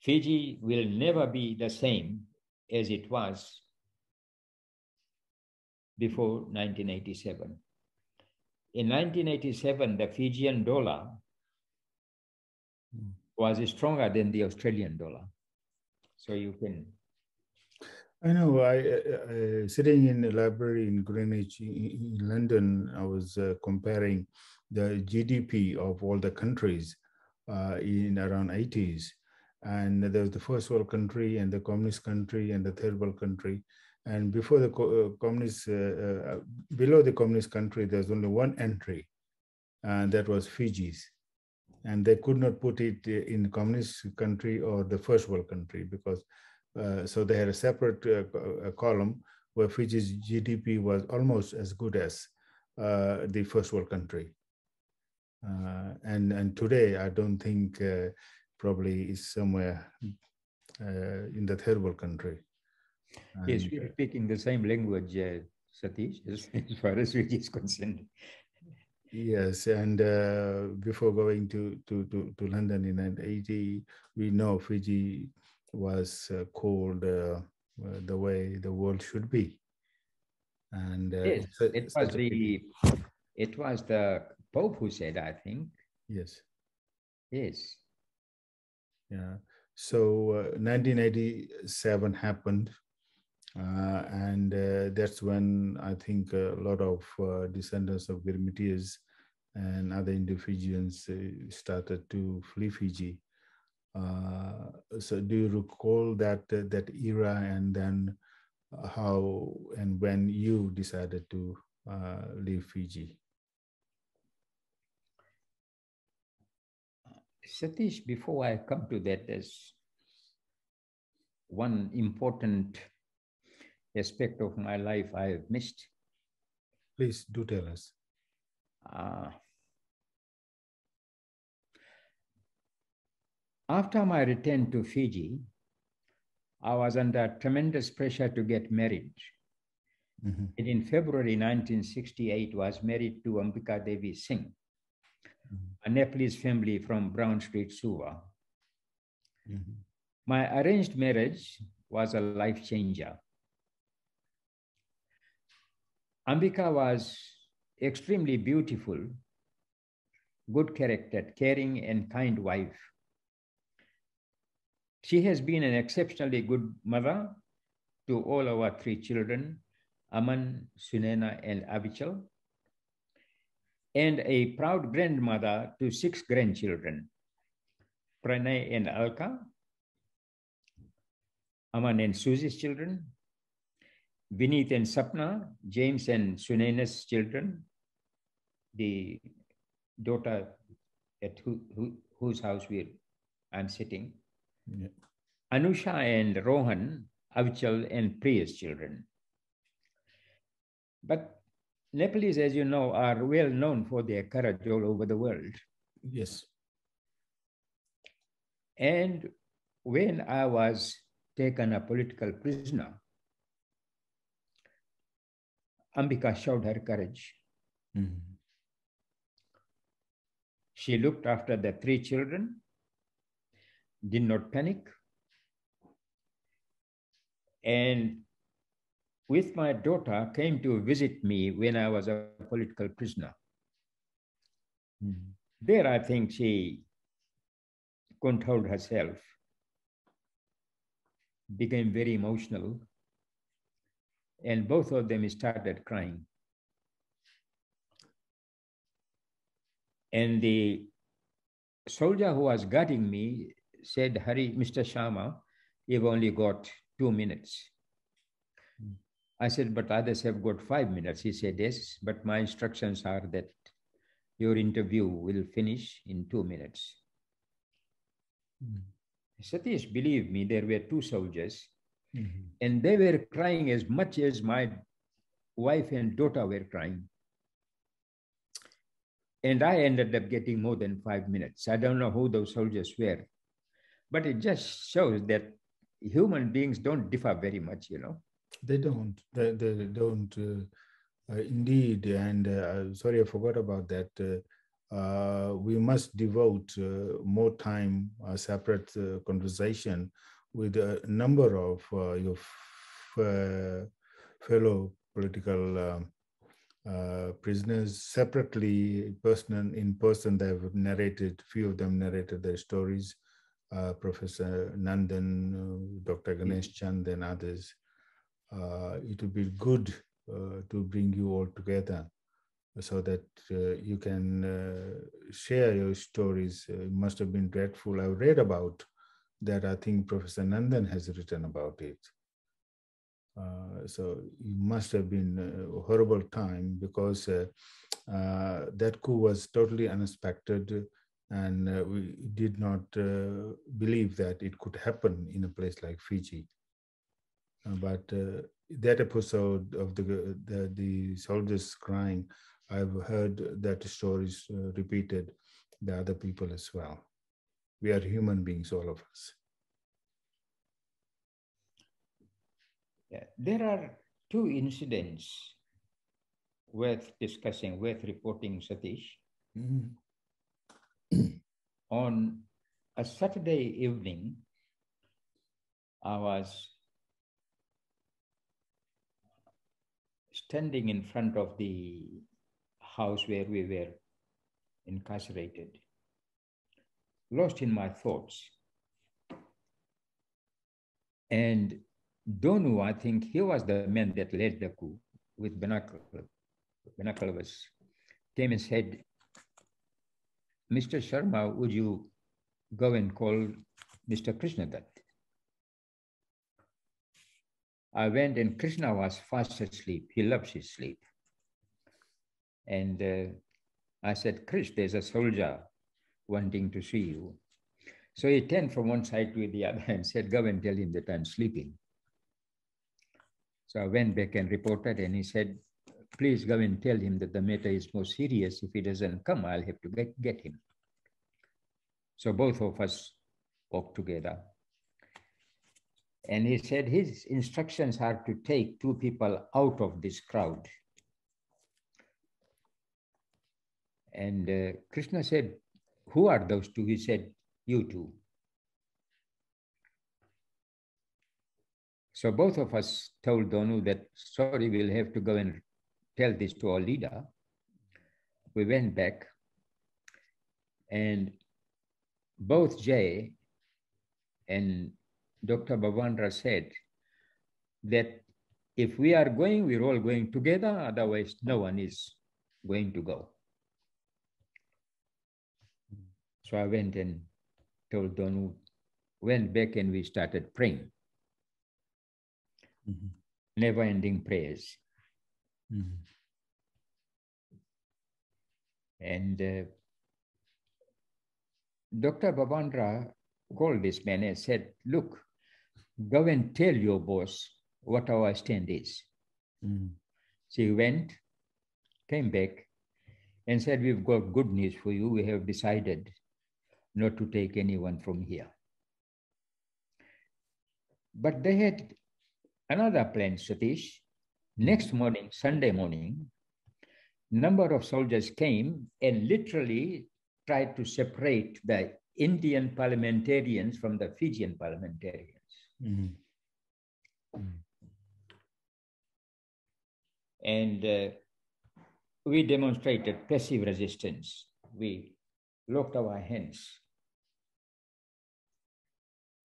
Fiji will never be the same as it was before 1987. In 1987, the Fijian dollar hmm. was stronger than the Australian dollar. So you can. I know. I uh, sitting in a library in Greenwich, in London, I was uh, comparing the GDP of all the countries uh, in around 80s, and there was the first world country and the communist country and the third world country, and before the uh, communist, uh, uh, below the communist country, there's only one entry, and that was Fiji's. And they could not put it in communist country or the first world country because, uh, so they had a separate uh, column where Fiji's GDP was almost as good as uh, the first world country. and and today, I don't think probably is somewhere in the third world country. Yes, we're uh, speaking the same language, uh, Satish, as, as far as Fiji is concerned. Yes, and uh, before going to, to, to, to London in 1980, we know Fiji was uh, called uh, uh, the way the world should be. And yes, it was the it was the Pope who said, I think. Yes. Yes. Yeah. So 1987 happened uh, and uh, that's when I think a lot of uh, descendants of Girmitias and other Indo-Fijians uh, started to flee Fiji. Uh, so do you recall that uh, that era and then how and when you decided to leave Fiji? Satish, before I come to that, there's one important aspect of my life I have missed. Please do tell us. Uh, after my return to Fiji, I was under tremendous pressure to get married. Mm-hmm. And in February 1968, was married to Ambika Devi Singh, mm-hmm. a Nepalese family from Brown Street, Suva. Mm-hmm. My arranged marriage was a life changer. Ambika was extremely beautiful, good character, caring, and kind wife. She has been an exceptionally good mother to all our three children, Aman, Sunena, and Abichal, and a proud grandmother to six grandchildren, Pranay and Alka, Aman and Susie's children, Vineet and Sapna, James and Sunaina's children, the daughter at who, who, whose house we I'm sitting, yeah. Anusha and Rohan, Avichal and Priya's children. But Nepalese, as you know, are well known for their courage all over the world. Yes. And when I was taken a political prisoner, Ambika showed her courage. Mm-hmm. She looked after the three children, did not panic, and with my daughter came to visit me when I was a political prisoner. Mm-hmm. There, I think she couldn't hold herself, became very emotional, and both of them started crying. And the soldier who was guarding me said, Hari, Mr. Sharma, you've only got two minutes. I said, but others have got five minutes. He said, yes, but my instructions are that your interview will finish in two minutes. Mm. Satish, believe me, there were two soldiers Mm-hmm. And they were crying as much as my wife and daughter were crying. And I ended up getting more than five minutes. I don't know who those soldiers were, but it just shows that human beings don't differ very much, you know. They don't. They, they don't. Uh, uh, indeed. And uh, sorry, I forgot about that. Uh, uh, we must devote uh, more time, a separate conversation with a number of uh, your uh, fellow political um, uh, prisoners separately, person in person. They've narrated. Few of them narrated their stories. Uh, Professor Nandan, uh, Dr. Ganesh Chand, and others. Uh, it would be good to bring you all together so that you can share your stories. it must have been dreadful. I've read about that I think Professor Nandan has written about it. Uh, so it must have been a horrible time because uh, uh, that coup was totally unexpected and uh, we did not uh, believe that it could happen in a place like Fiji. Uh, but that episode of the, the, the soldiers crying, I've heard that stories repeated by other people as well we are human beings, all of us. Yeah. There are two incidents worth discussing, worth reporting, Satish. Mm-hmm. On a Saturday evening, I was standing in front of the house where we were incarcerated lost in my thoughts. And Donu, I think he was the man that led the coup with binoculars. Binoculars came and said, Mr. Sharma, would you go and call Mr. Krishna Dutt? I went and Krishna was fast asleep. He loves his sleep. And uh, I said, Krish, there's a soldier wanting to see you. So he turned from one side to the other and said, Go and tell him that I'm sleeping. So I went back and reported, and he said, Please go and tell him that the matter is more serious. If he doesn't come, I'll have to get, get him. So both of us walked together. And he said his instructions are to take two people out of this crowd. And uh, Krishna said, Who are those two? He said, You two. So both of us told Donu that, sorry, we'll have to go and tell this to our leader. We went back, and both Jay and Dr. Bavadra said that if we are going, we're all going together, otherwise, no one is going to go. So I went and told Donu, went back and we started praying. Mm-hmm. Never ending prayers. Mm-hmm. And uh, Dr. Bavadra called this man and said, Look, go and tell your boss what our stand is. Mm. So he went, came back, and said, We've got good news for you. We have decided not to take anyone from here. But they had another plan, Satish. Next morning, Sunday morning, number of soldiers came and literally tried to separate the Indian parliamentarians from the Fijian parliamentarians. Mm-hmm. Mm-hmm. And uh, we demonstrated passive resistance. We locked our hands.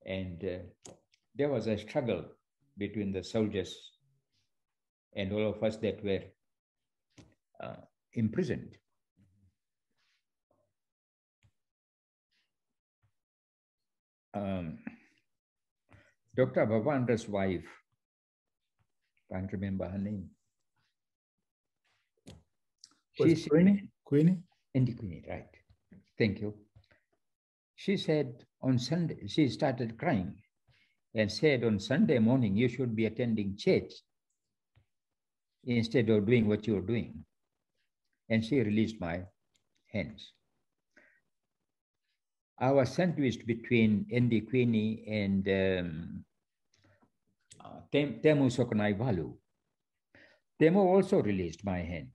And uh, there was a struggle between the soldiers and all of us that were uh, imprisoned. Um, Dr. Bavadra's wife, I can't remember her name. She's Kuini? Kuini? Adi Kuini, right. Thank you. She said on Sunday, she started crying and said on Sunday morning, you should be attending church instead of doing what you're doing. And she released my hands. I was sandwiched between Adi Kuini and um, uh, Temo Sukanaivalu. Temu also released my hand.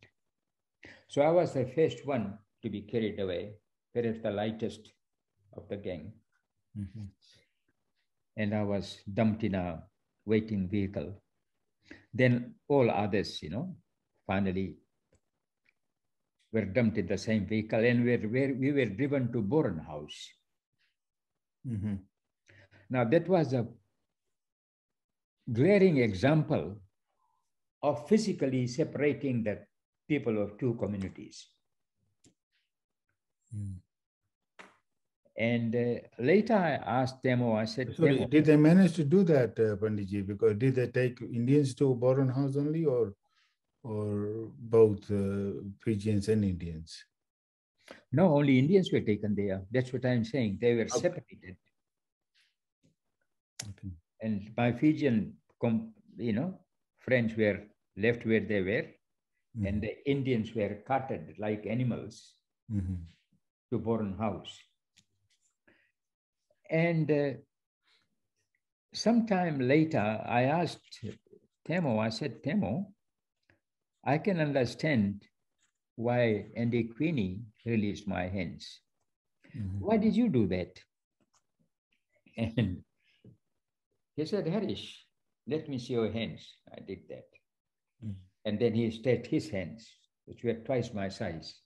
So I was the first one to be carried away, perhaps the lightest of the gang. Mm-hmm. And I was dumped in a waiting vehicle. Then all others, you know, finally were dumped in the same vehicle and we were, we were driven to Borron House. Mm-hmm. Now, that was a glaring example of physically separating the people of two communities. Mm. And uh, later I asked Temo, I said, Sorry, did they manage to do that, uh, Panditji? Because did they take Indians to Borron House only or or both uh, Fijians and Indians? No, only Indians were taken there. That's what I'm saying. They were okay. separated. Okay. And my Fijian, you know, friends were left where they were, mm-hmm. and the Indians were carted like animals mm-hmm. To Borron House. And uh, sometime later, I asked Temo, I said, Temo, I can understand why Adi Kuini released my hands. Mm-hmm. Why did you do that? And he said, Harish, let me see your hands. I did that. Mm-hmm. And then he stretched his hands, which were twice my size.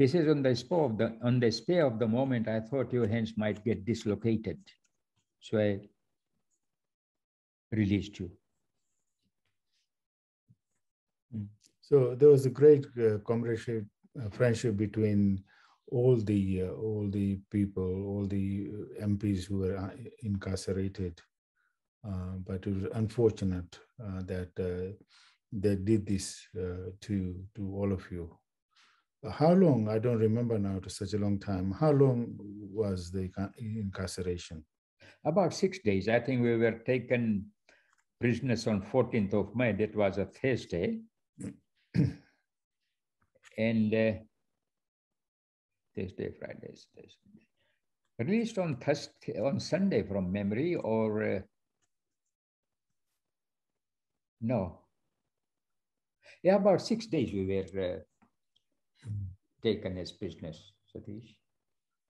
He says, on the spur of the on the spur of the moment, I thought your hands might get dislocated. So I released you. So there was a great uh, comradeship a friendship between all the uh, all the people, all the MPs who were uh, incarcerated. Uh, but it was unfortunate uh, that uh, they did this uh, to to all of you. How long? I don't remember now. To such a long time. How long was the incarceration? About six days. I think we were taken prisoners on 14th of May. That was a Thursday. and uh, Thursday, Friday, Thursday. Released on Thursday, on Sunday from memory, or uh, no? Yeah, about six days we were uh, taken as business, Satish.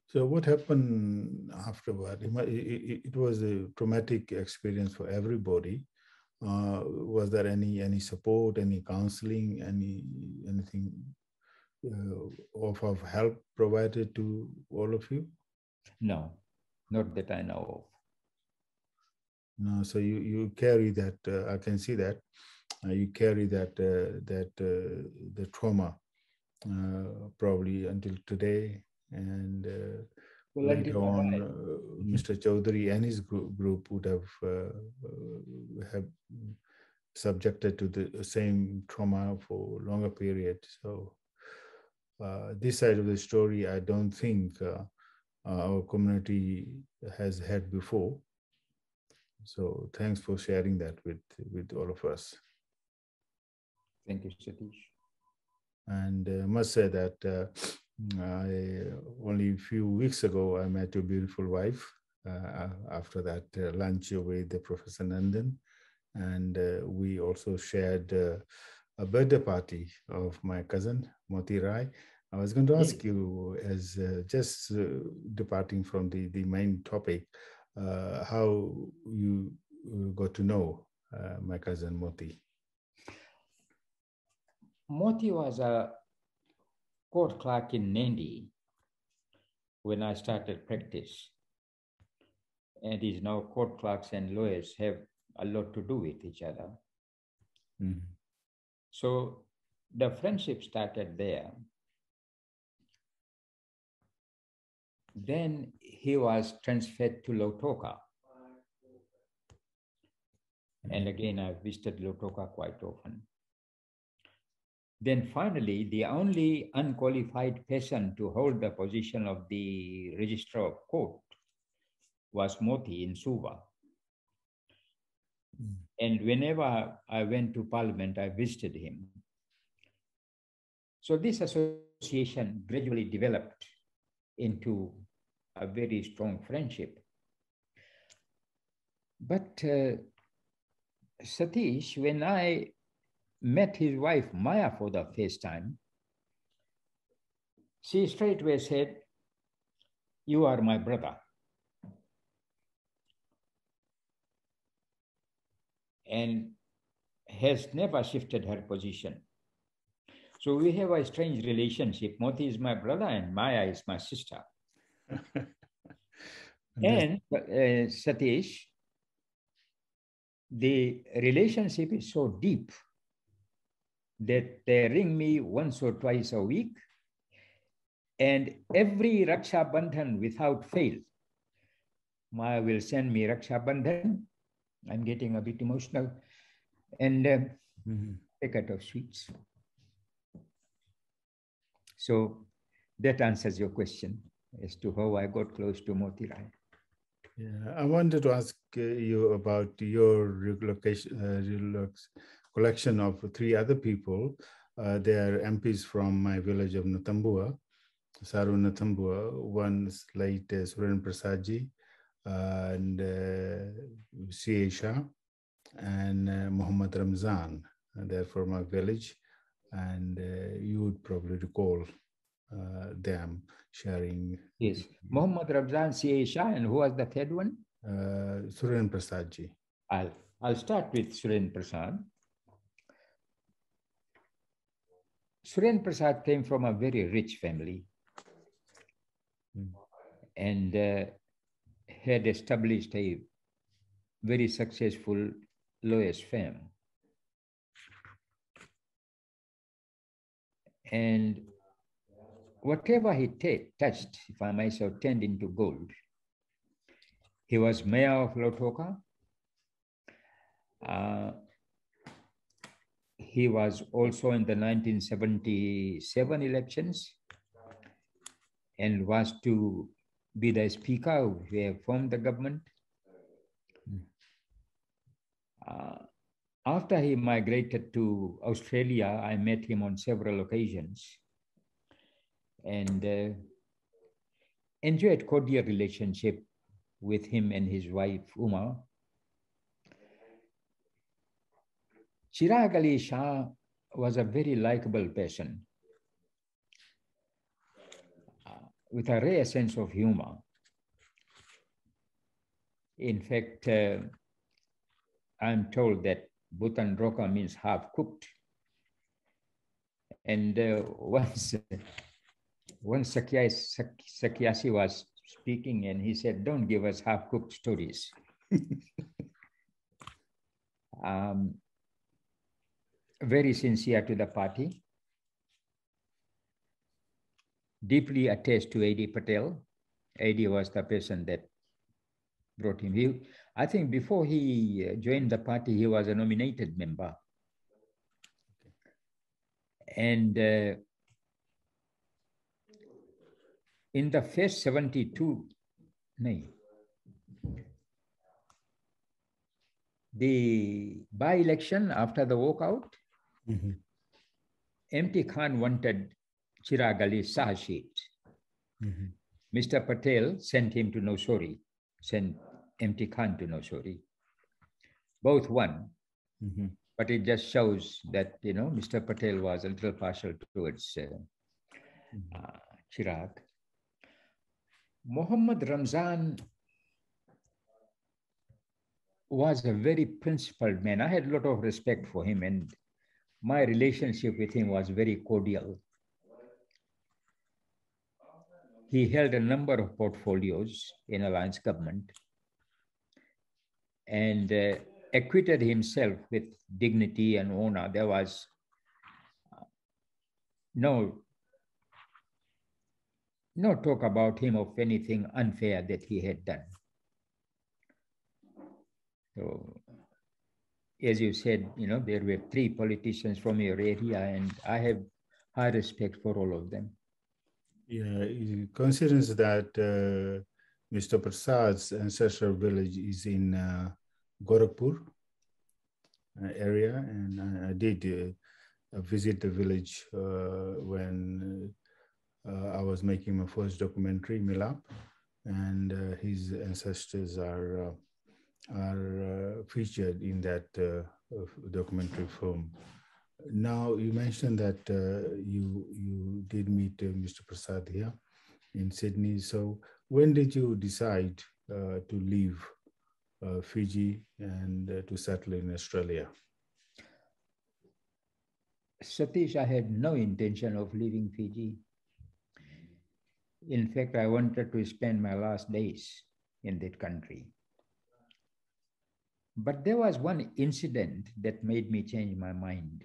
So what happened afterward? It, it, was a traumatic experience for everybody. Uh, was there any any support, any counseling, any anything uh, of, of help provided to all of you? No, not that I know of. No, so you you carry that. Uh, I can see that uh, you carry that uh, that uh, the trauma probably until today, and well, later on, Mr. Chaudhary and his group, group would have have subjected to the same trauma for longer period. So uh, this side of the story, I don't think uh, uh, our community has had before. So thanks for sharing that with, with all of us. Thank you, Satish. And I must say that uh, I, only a few weeks ago, I met your beautiful wife uh, after that uh, lunch with the Professor Nandan. And we also shared a birthday party of my cousin, Moti Rai. I was going to ask you, as uh, just uh, departing from the, the main topic, uh, how you uh, got to know uh, my cousin Moti. Moti was a court clerk in Nadi when I started practice. And is now court clerks and lawyers have a lot to do with each other. Mm-hmm. So the friendship started there. Then he was transferred to Lautoka. And again, I visited Lautoka quite often. Then finally, the only unqualified person to hold the position of the registrar of court was Moti in Suva. Mm. And whenever I went to Parliament, I visited him. So this association gradually developed into a very strong friendship. But uh, Satish, when I met his wife Maya for the first time, she straightway said, You are my brother. and has never shifted her position. So we have a strange relationship. Moti is my brother and Maya is my sister. and uh, Satish, the relationship is so deep that they ring me once or twice a week. And every Raksha Bandhan without fail, Maya will send me Raksha Bandhan I'm getting a bit emotional. And uh, mm-hmm. packet of sweets. So that answers your question as to how I got close to Motirai. Yeah, I wanted to ask uh, you about your relocation, uh, collection of three other people. Uh, they are MPs from my village of Natambua, Saru Natambua. One is late uh, Suren Prasadji, and uh, Shah and uh, Muhammad Ramzan. They're from my village, and uh, you would probably recall uh, them sharing. Yes, Muhammad Ramzan. Shah, and who was the third one? Uh, Suren Prasadji. I'll, I'll start with Suren Prasad. Suren Prasad came from a very rich family. And uh, had established a very successful lawyer's firm. And whatever he touched, if I may say, turned into gold. He was mayor of Lautoka. Uh, he was also in the 1977 elections and was to be the speaker have formed the government. Uh, after he migrated to Australia, I met him on several occasions and uh, enjoyed cordial relationship with him and his wife, Uma. Chirag Ali Shah was a very likable person uh, with a rare sense of humor. In fact, uh, I'm told that Butadroka means half cooked. And uh, once, once Sakeasi was speaking and he said, don't give us half cooked stories. um, very sincere to the party, deeply attached to A.D. Patel. A.D. was the person that brought him. He, I think before he joined the party, he was a nominated member. And uh, in the first 72, no, the by-election after the walkout, mm-hmm. MT Khan wanted Chirag Ali. Mm-hmm. Mr. Patel sent him to Nausori, sent MT Khan to Nausori. Both won, mm-hmm. but it just shows that, you know, Mr. Patel was a little partial towards uh, mm-hmm. uh, Chirag. Muhammad Ramzan was a very principled man. I had a lot of respect for him, and my relationship with him was very cordial. He held a number of portfolios in Alliance government and uh, acquitted himself with dignity and honor. There was uh, no no talk about him of anything unfair that he had done. So, as you said, you know, there were three politicians from your area, and I have high respect for all of them. Yeah, considers that uh, Mr. Prasad's ancestral village is in uh, Gorakhpur uh, area, and I, did uh, visit the village uh, when uh, I was making my first documentary, Milap, and his ancestors are are uh, featured in that uh, documentary film. Now you mentioned that uh, you you did meet Mr. Prasad here in Sydney. So when did you decide to leave uh, Fiji and uh, to settle in Australia? Satish, I had no intention of leaving Fiji. In fact, I wanted to spend my last days in that country. But there was one incident that made me change my mind.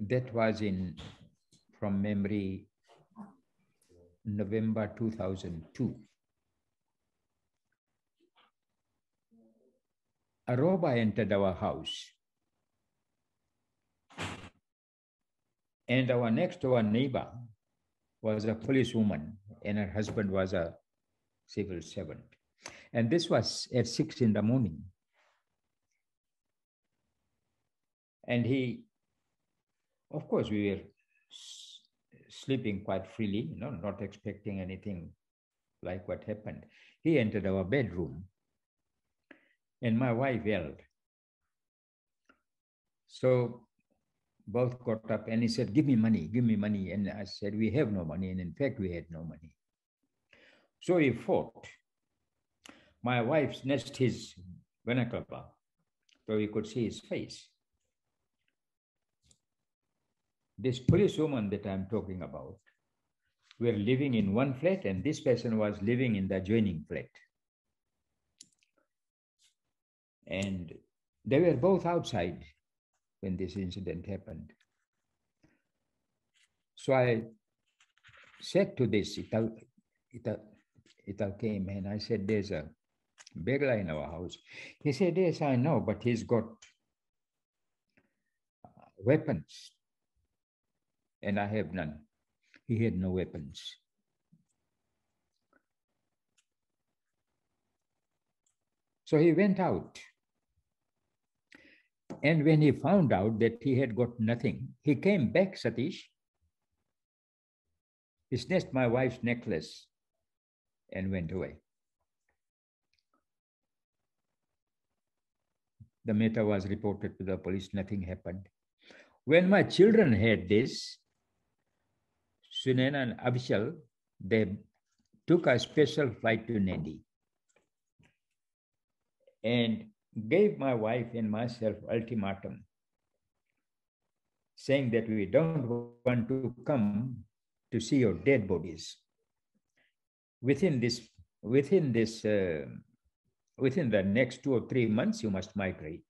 That was in, from memory, November 2002. A robber entered our house And our next door neighbor was a policewoman, and her husband was a civil servant. And this was at six in the morning. And he, of course, we were sleeping quite freely, you know, not expecting anything like what happened. He entered our bedroom, and my wife yelled. So both got up and he said, Give me money, give me money. And I said, We have no money. And in fact, we had no money. So he fought. My wife snatched his vernacular so he could see his face. This policewoman that I'm talking about, we were living in one flat, and this person was living in the adjoining flat. And they were both outside when this incident happened. So I said to this Ital, Ital, Ital came and I said, There's a beggar in our house. He said, Yes, I know, but he's got uh, weapons. And I have none. He had no weapons. So he went out. And when he found out that he had got nothing, he came back, Satish. He snatched my wife's necklace and went away. The matter was reported to the police, nothing happened. When my children heard this, Sunen and Abhishal, they took a special flight to Nadi and gave my wife and myself ultimatum saying that we don't want to come to see your dead bodies within this within this uh, within the next two or three months you must migrate.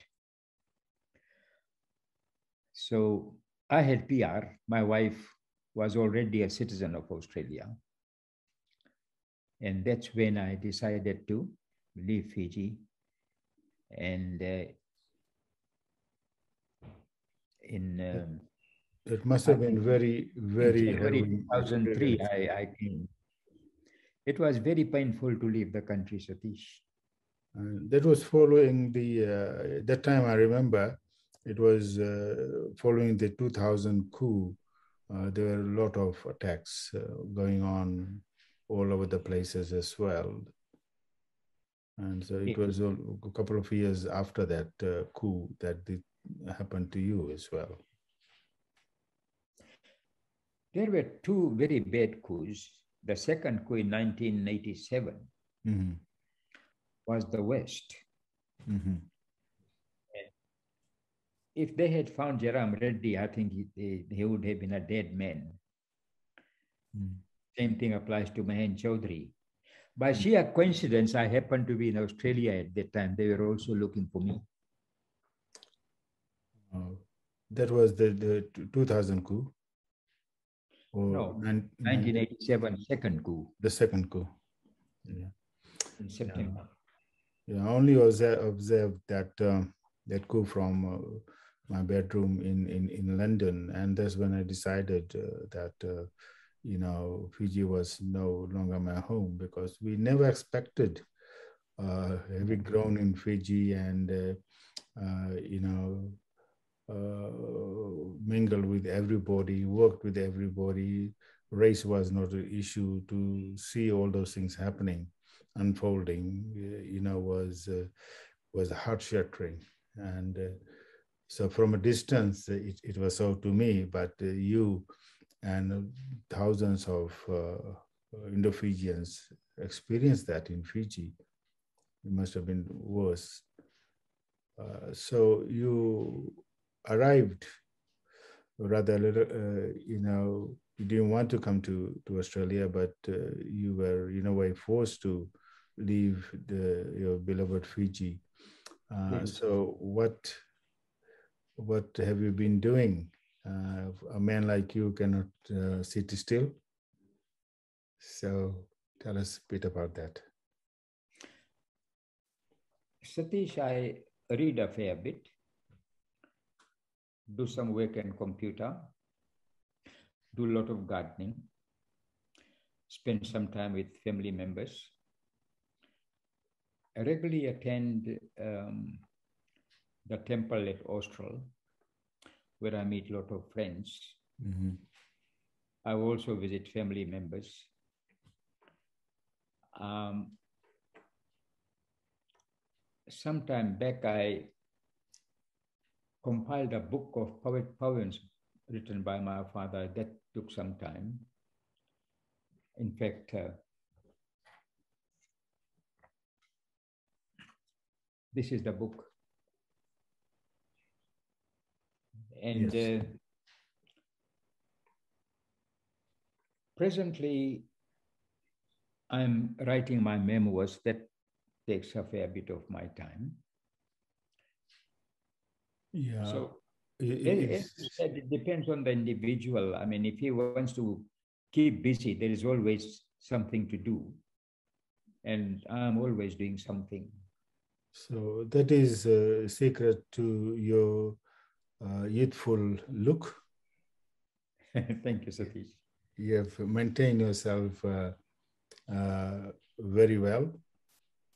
So i had pr my wife was already a citizen of australia. And that's when i decided to leave fiji. And uh, in um, it must have been very very January 2003 I, I came. It was very painful to leave the country satish that was following the uh, that time i remember it was uh, following the 2000 coup uh, there were a lot of attacks uh, going on all over the places as well and so it was a, couple of years after that uh, coup that it happened to you as well. There were two very bad coups. The second coup in 1987 mm-hmm. Was the West. Mm-hmm. If they had found Jairam Reddy, I think he, he would have been a dead man. Mm. Same thing applies to Mahen Chaudhary. By hmm. sheer coincidence, I happened to be in Australia at that time. They were also looking for me. Oh, that was the, the 2000 coup? Or no, 1987 second coup. The second coup. Yeah. In September. Yeah, I only observed that um, that coup from uh, my bedroom in, in, in London. And that's when I decided uh, that uh, you know, Fiji was no longer my home because we never expected uh, having grown in Fiji and, uh, uh, you know, uh, mingle with everybody, worked with everybody. Race was not an issue to see all those things happening, unfolding, you know, was, uh, was heart shattering. And uh, so from a distance, it, it was so to me, but you, and thousands of uh, Indo-Fijians experienced that in Fiji. It must have been worse. Uh, so you arrived rather, uh, you know, you didn't want to come to, to Australia, but uh, you were, in a way, forced to leave the, your beloved Fiji. Uh, yes. So what what have you been doing uh, a man like you cannot uh, sit still. So tell us a bit about that. Satish, I read a fair bit, do some work in computer, do a lot of gardening, spend some time with family members. I regularly attend um, the temple at Austral where I meet a lot of friends. Mm-hmm. I also visit family members. Um, sometime back, I compiled a book of poet poems written by my father. That took some time. In fact, uh, this is the book. And yes. uh, presently, I'm writing my memoirs that takes a fair bit of my time. Yeah. So it, it, depends on the individual. I mean, if he wants to keep busy, there is always something to do. And I'm always doing something. So that is a secret to your uh, youthful look. Thank you, Satish. You have maintained yourself uh, uh, very well.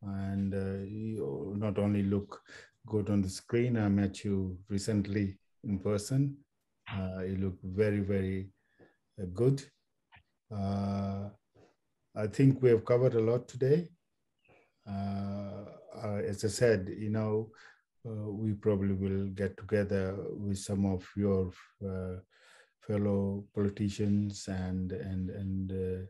And uh, you not only look good on the screen, I met you recently in person. Uh, you look very, very uh, good. Uh, I think we have covered a lot today. Uh, uh, as I said, you know, uh, we probably will get together with some of your fellow politicians and and and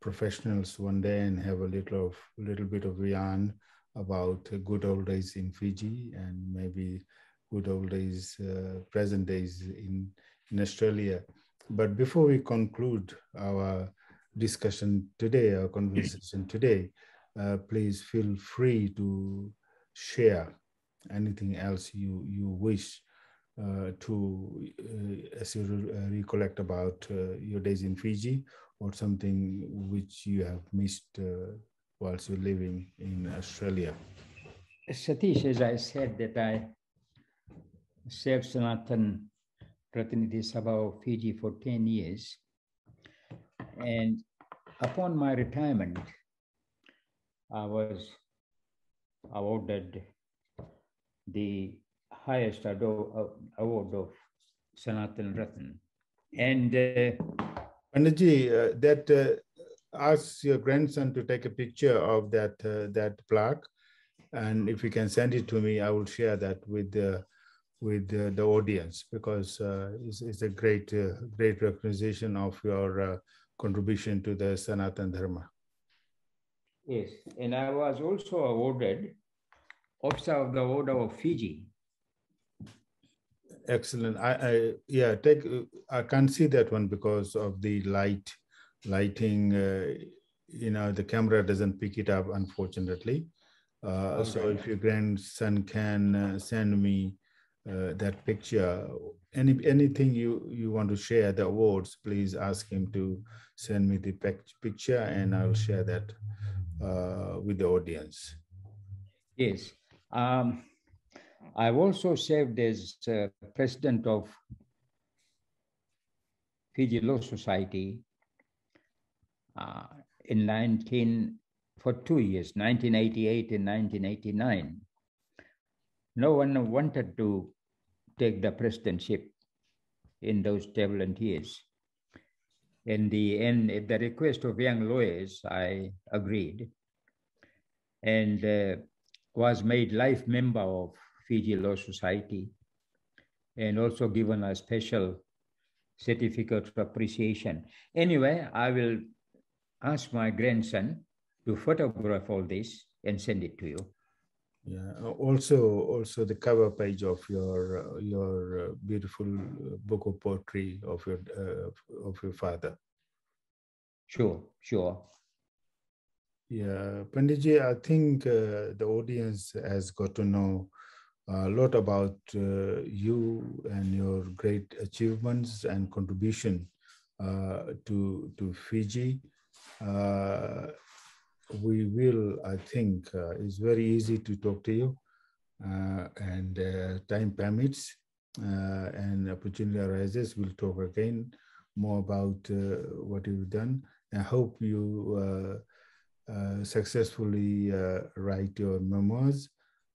professionals one day and have a little of little bit of yarn about good old days in Fiji and maybe good old days, uh, present days in, in Australia. But before we conclude our discussion today, our conversation today, uh, please feel free to share anything else you, you wish uh, to, uh, as you re uh, recollect about uh, your days in Fiji or something which you have missed whilst you're living in Australia. Satish, as I said, that I served Sanatan Pratinidhi Sabha of Fiji for 10 years. And upon my retirement, was awarded the highest award of Sanatan Ratan. And uh, Panditji, uh, that uh, your grandson to take a picture of that uh, that plaque, and if you can send it to me, I will share that with the with the, the audience because uh, it's, it's, a great, uh, great recognition of your uh, contribution to the Sanatan Dharma. Yes, and I was also awarded Officer of the Order of Fiji. Excellent. I, I yeah, take. I can't see that one because of the light, lighting. Uh, you know, the camera doesn't pick it up, unfortunately. Uh, okay. So if your grandson can uh, send me uh, that picture. Any anything you you want to share the awards, please ask him to send me the picture, and I'll share that uh, with the audience. Yes, um, I've also served as uh, president of Fiji Law Society uh, in 19 for two years, 1988 and 1989 no one wanted to take the presidency in those turbulent years. In the end, at the request of young lawyers, I agreed and uh, was made life member of Fiji Law Society and also given a special certificate of appreciation. Anyway, I will ask my grandson to photograph all this and send it to you. Yeah. Also, also the cover page of your uh, your uh, beautiful uh, book of poetry of your uh, of your father. Sure, sure. Yeah, Panditji, I think uh, the audience has got to know a lot about uh, you and your great achievements and contribution to to Fiji we will, I think, uh, it's very easy to talk to you uh, and uh, time permits uh, and opportunity arises, we'll talk again more about uh, what you've done. I hope you uh, successfully write your memoirs.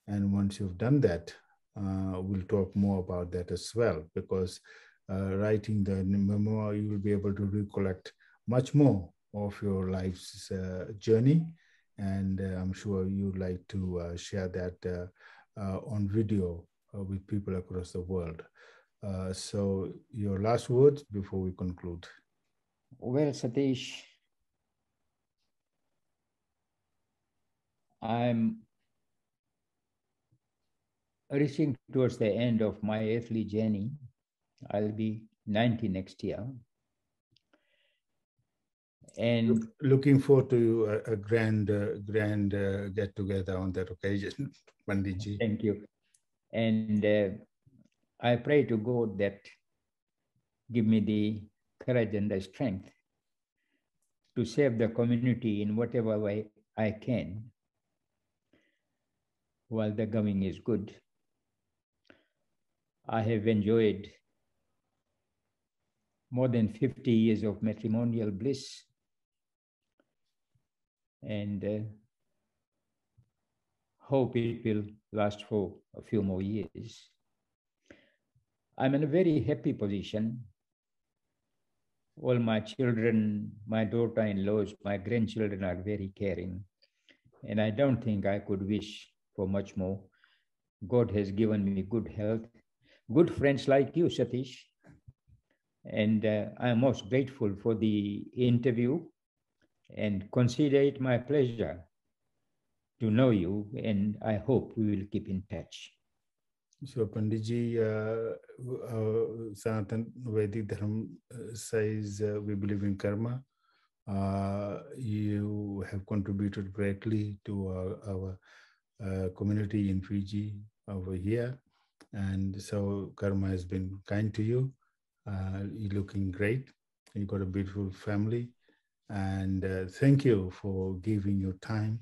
And once you've done that, we'll talk more about that as well, because writing the memoir, you will be able to recollect much more of your life's uh, journey. And uh, I'm sure you'd like to uh, share that on video with people across the world. so your last words before we conclude. Well, Satish, I'm reaching towards the end of my earthly journey. I'll be 90 next year and looking forward to a, a grand uh, grand uh, get together on that occasion panditji. Thank you. And uh, I pray to God that give me the courage and the strength to serve the community in whatever way I can while the going is good. I have enjoyed more than 50 years of matrimonial bliss and uh, hope it will last for a few more years. I'm in a very happy position. All my children, my daughter in laws, my grandchildren are very caring. And I don't think I could wish for much more. God has given me good health, good friends like you, Satish. And uh, I'm most grateful for the interview and consider it my pleasure to know you. And I hope we will keep in touch. So Panditji, uh, uh, Sanatan Vedic Dharma says uh, we believe in karma. Uh, you have contributed greatly to our, our uh, community in Fiji over here. And so karma has been kind to you. Uh, you're looking great. You've got a beautiful family. And thank you for giving your time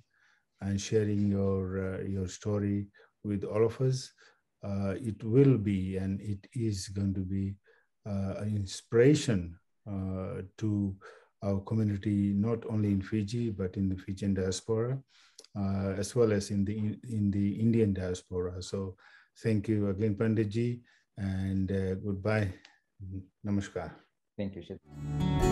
and sharing your, your story with all of us uh, it will be and it is going to be uh, an inspiration uh, to our community, not only in Fiji, but in the Fijian diaspora, uh, as well as in the, in the Indian diaspora. So thank you again, Panditji, and uh, goodbye. Namaskar. Thank you, sir.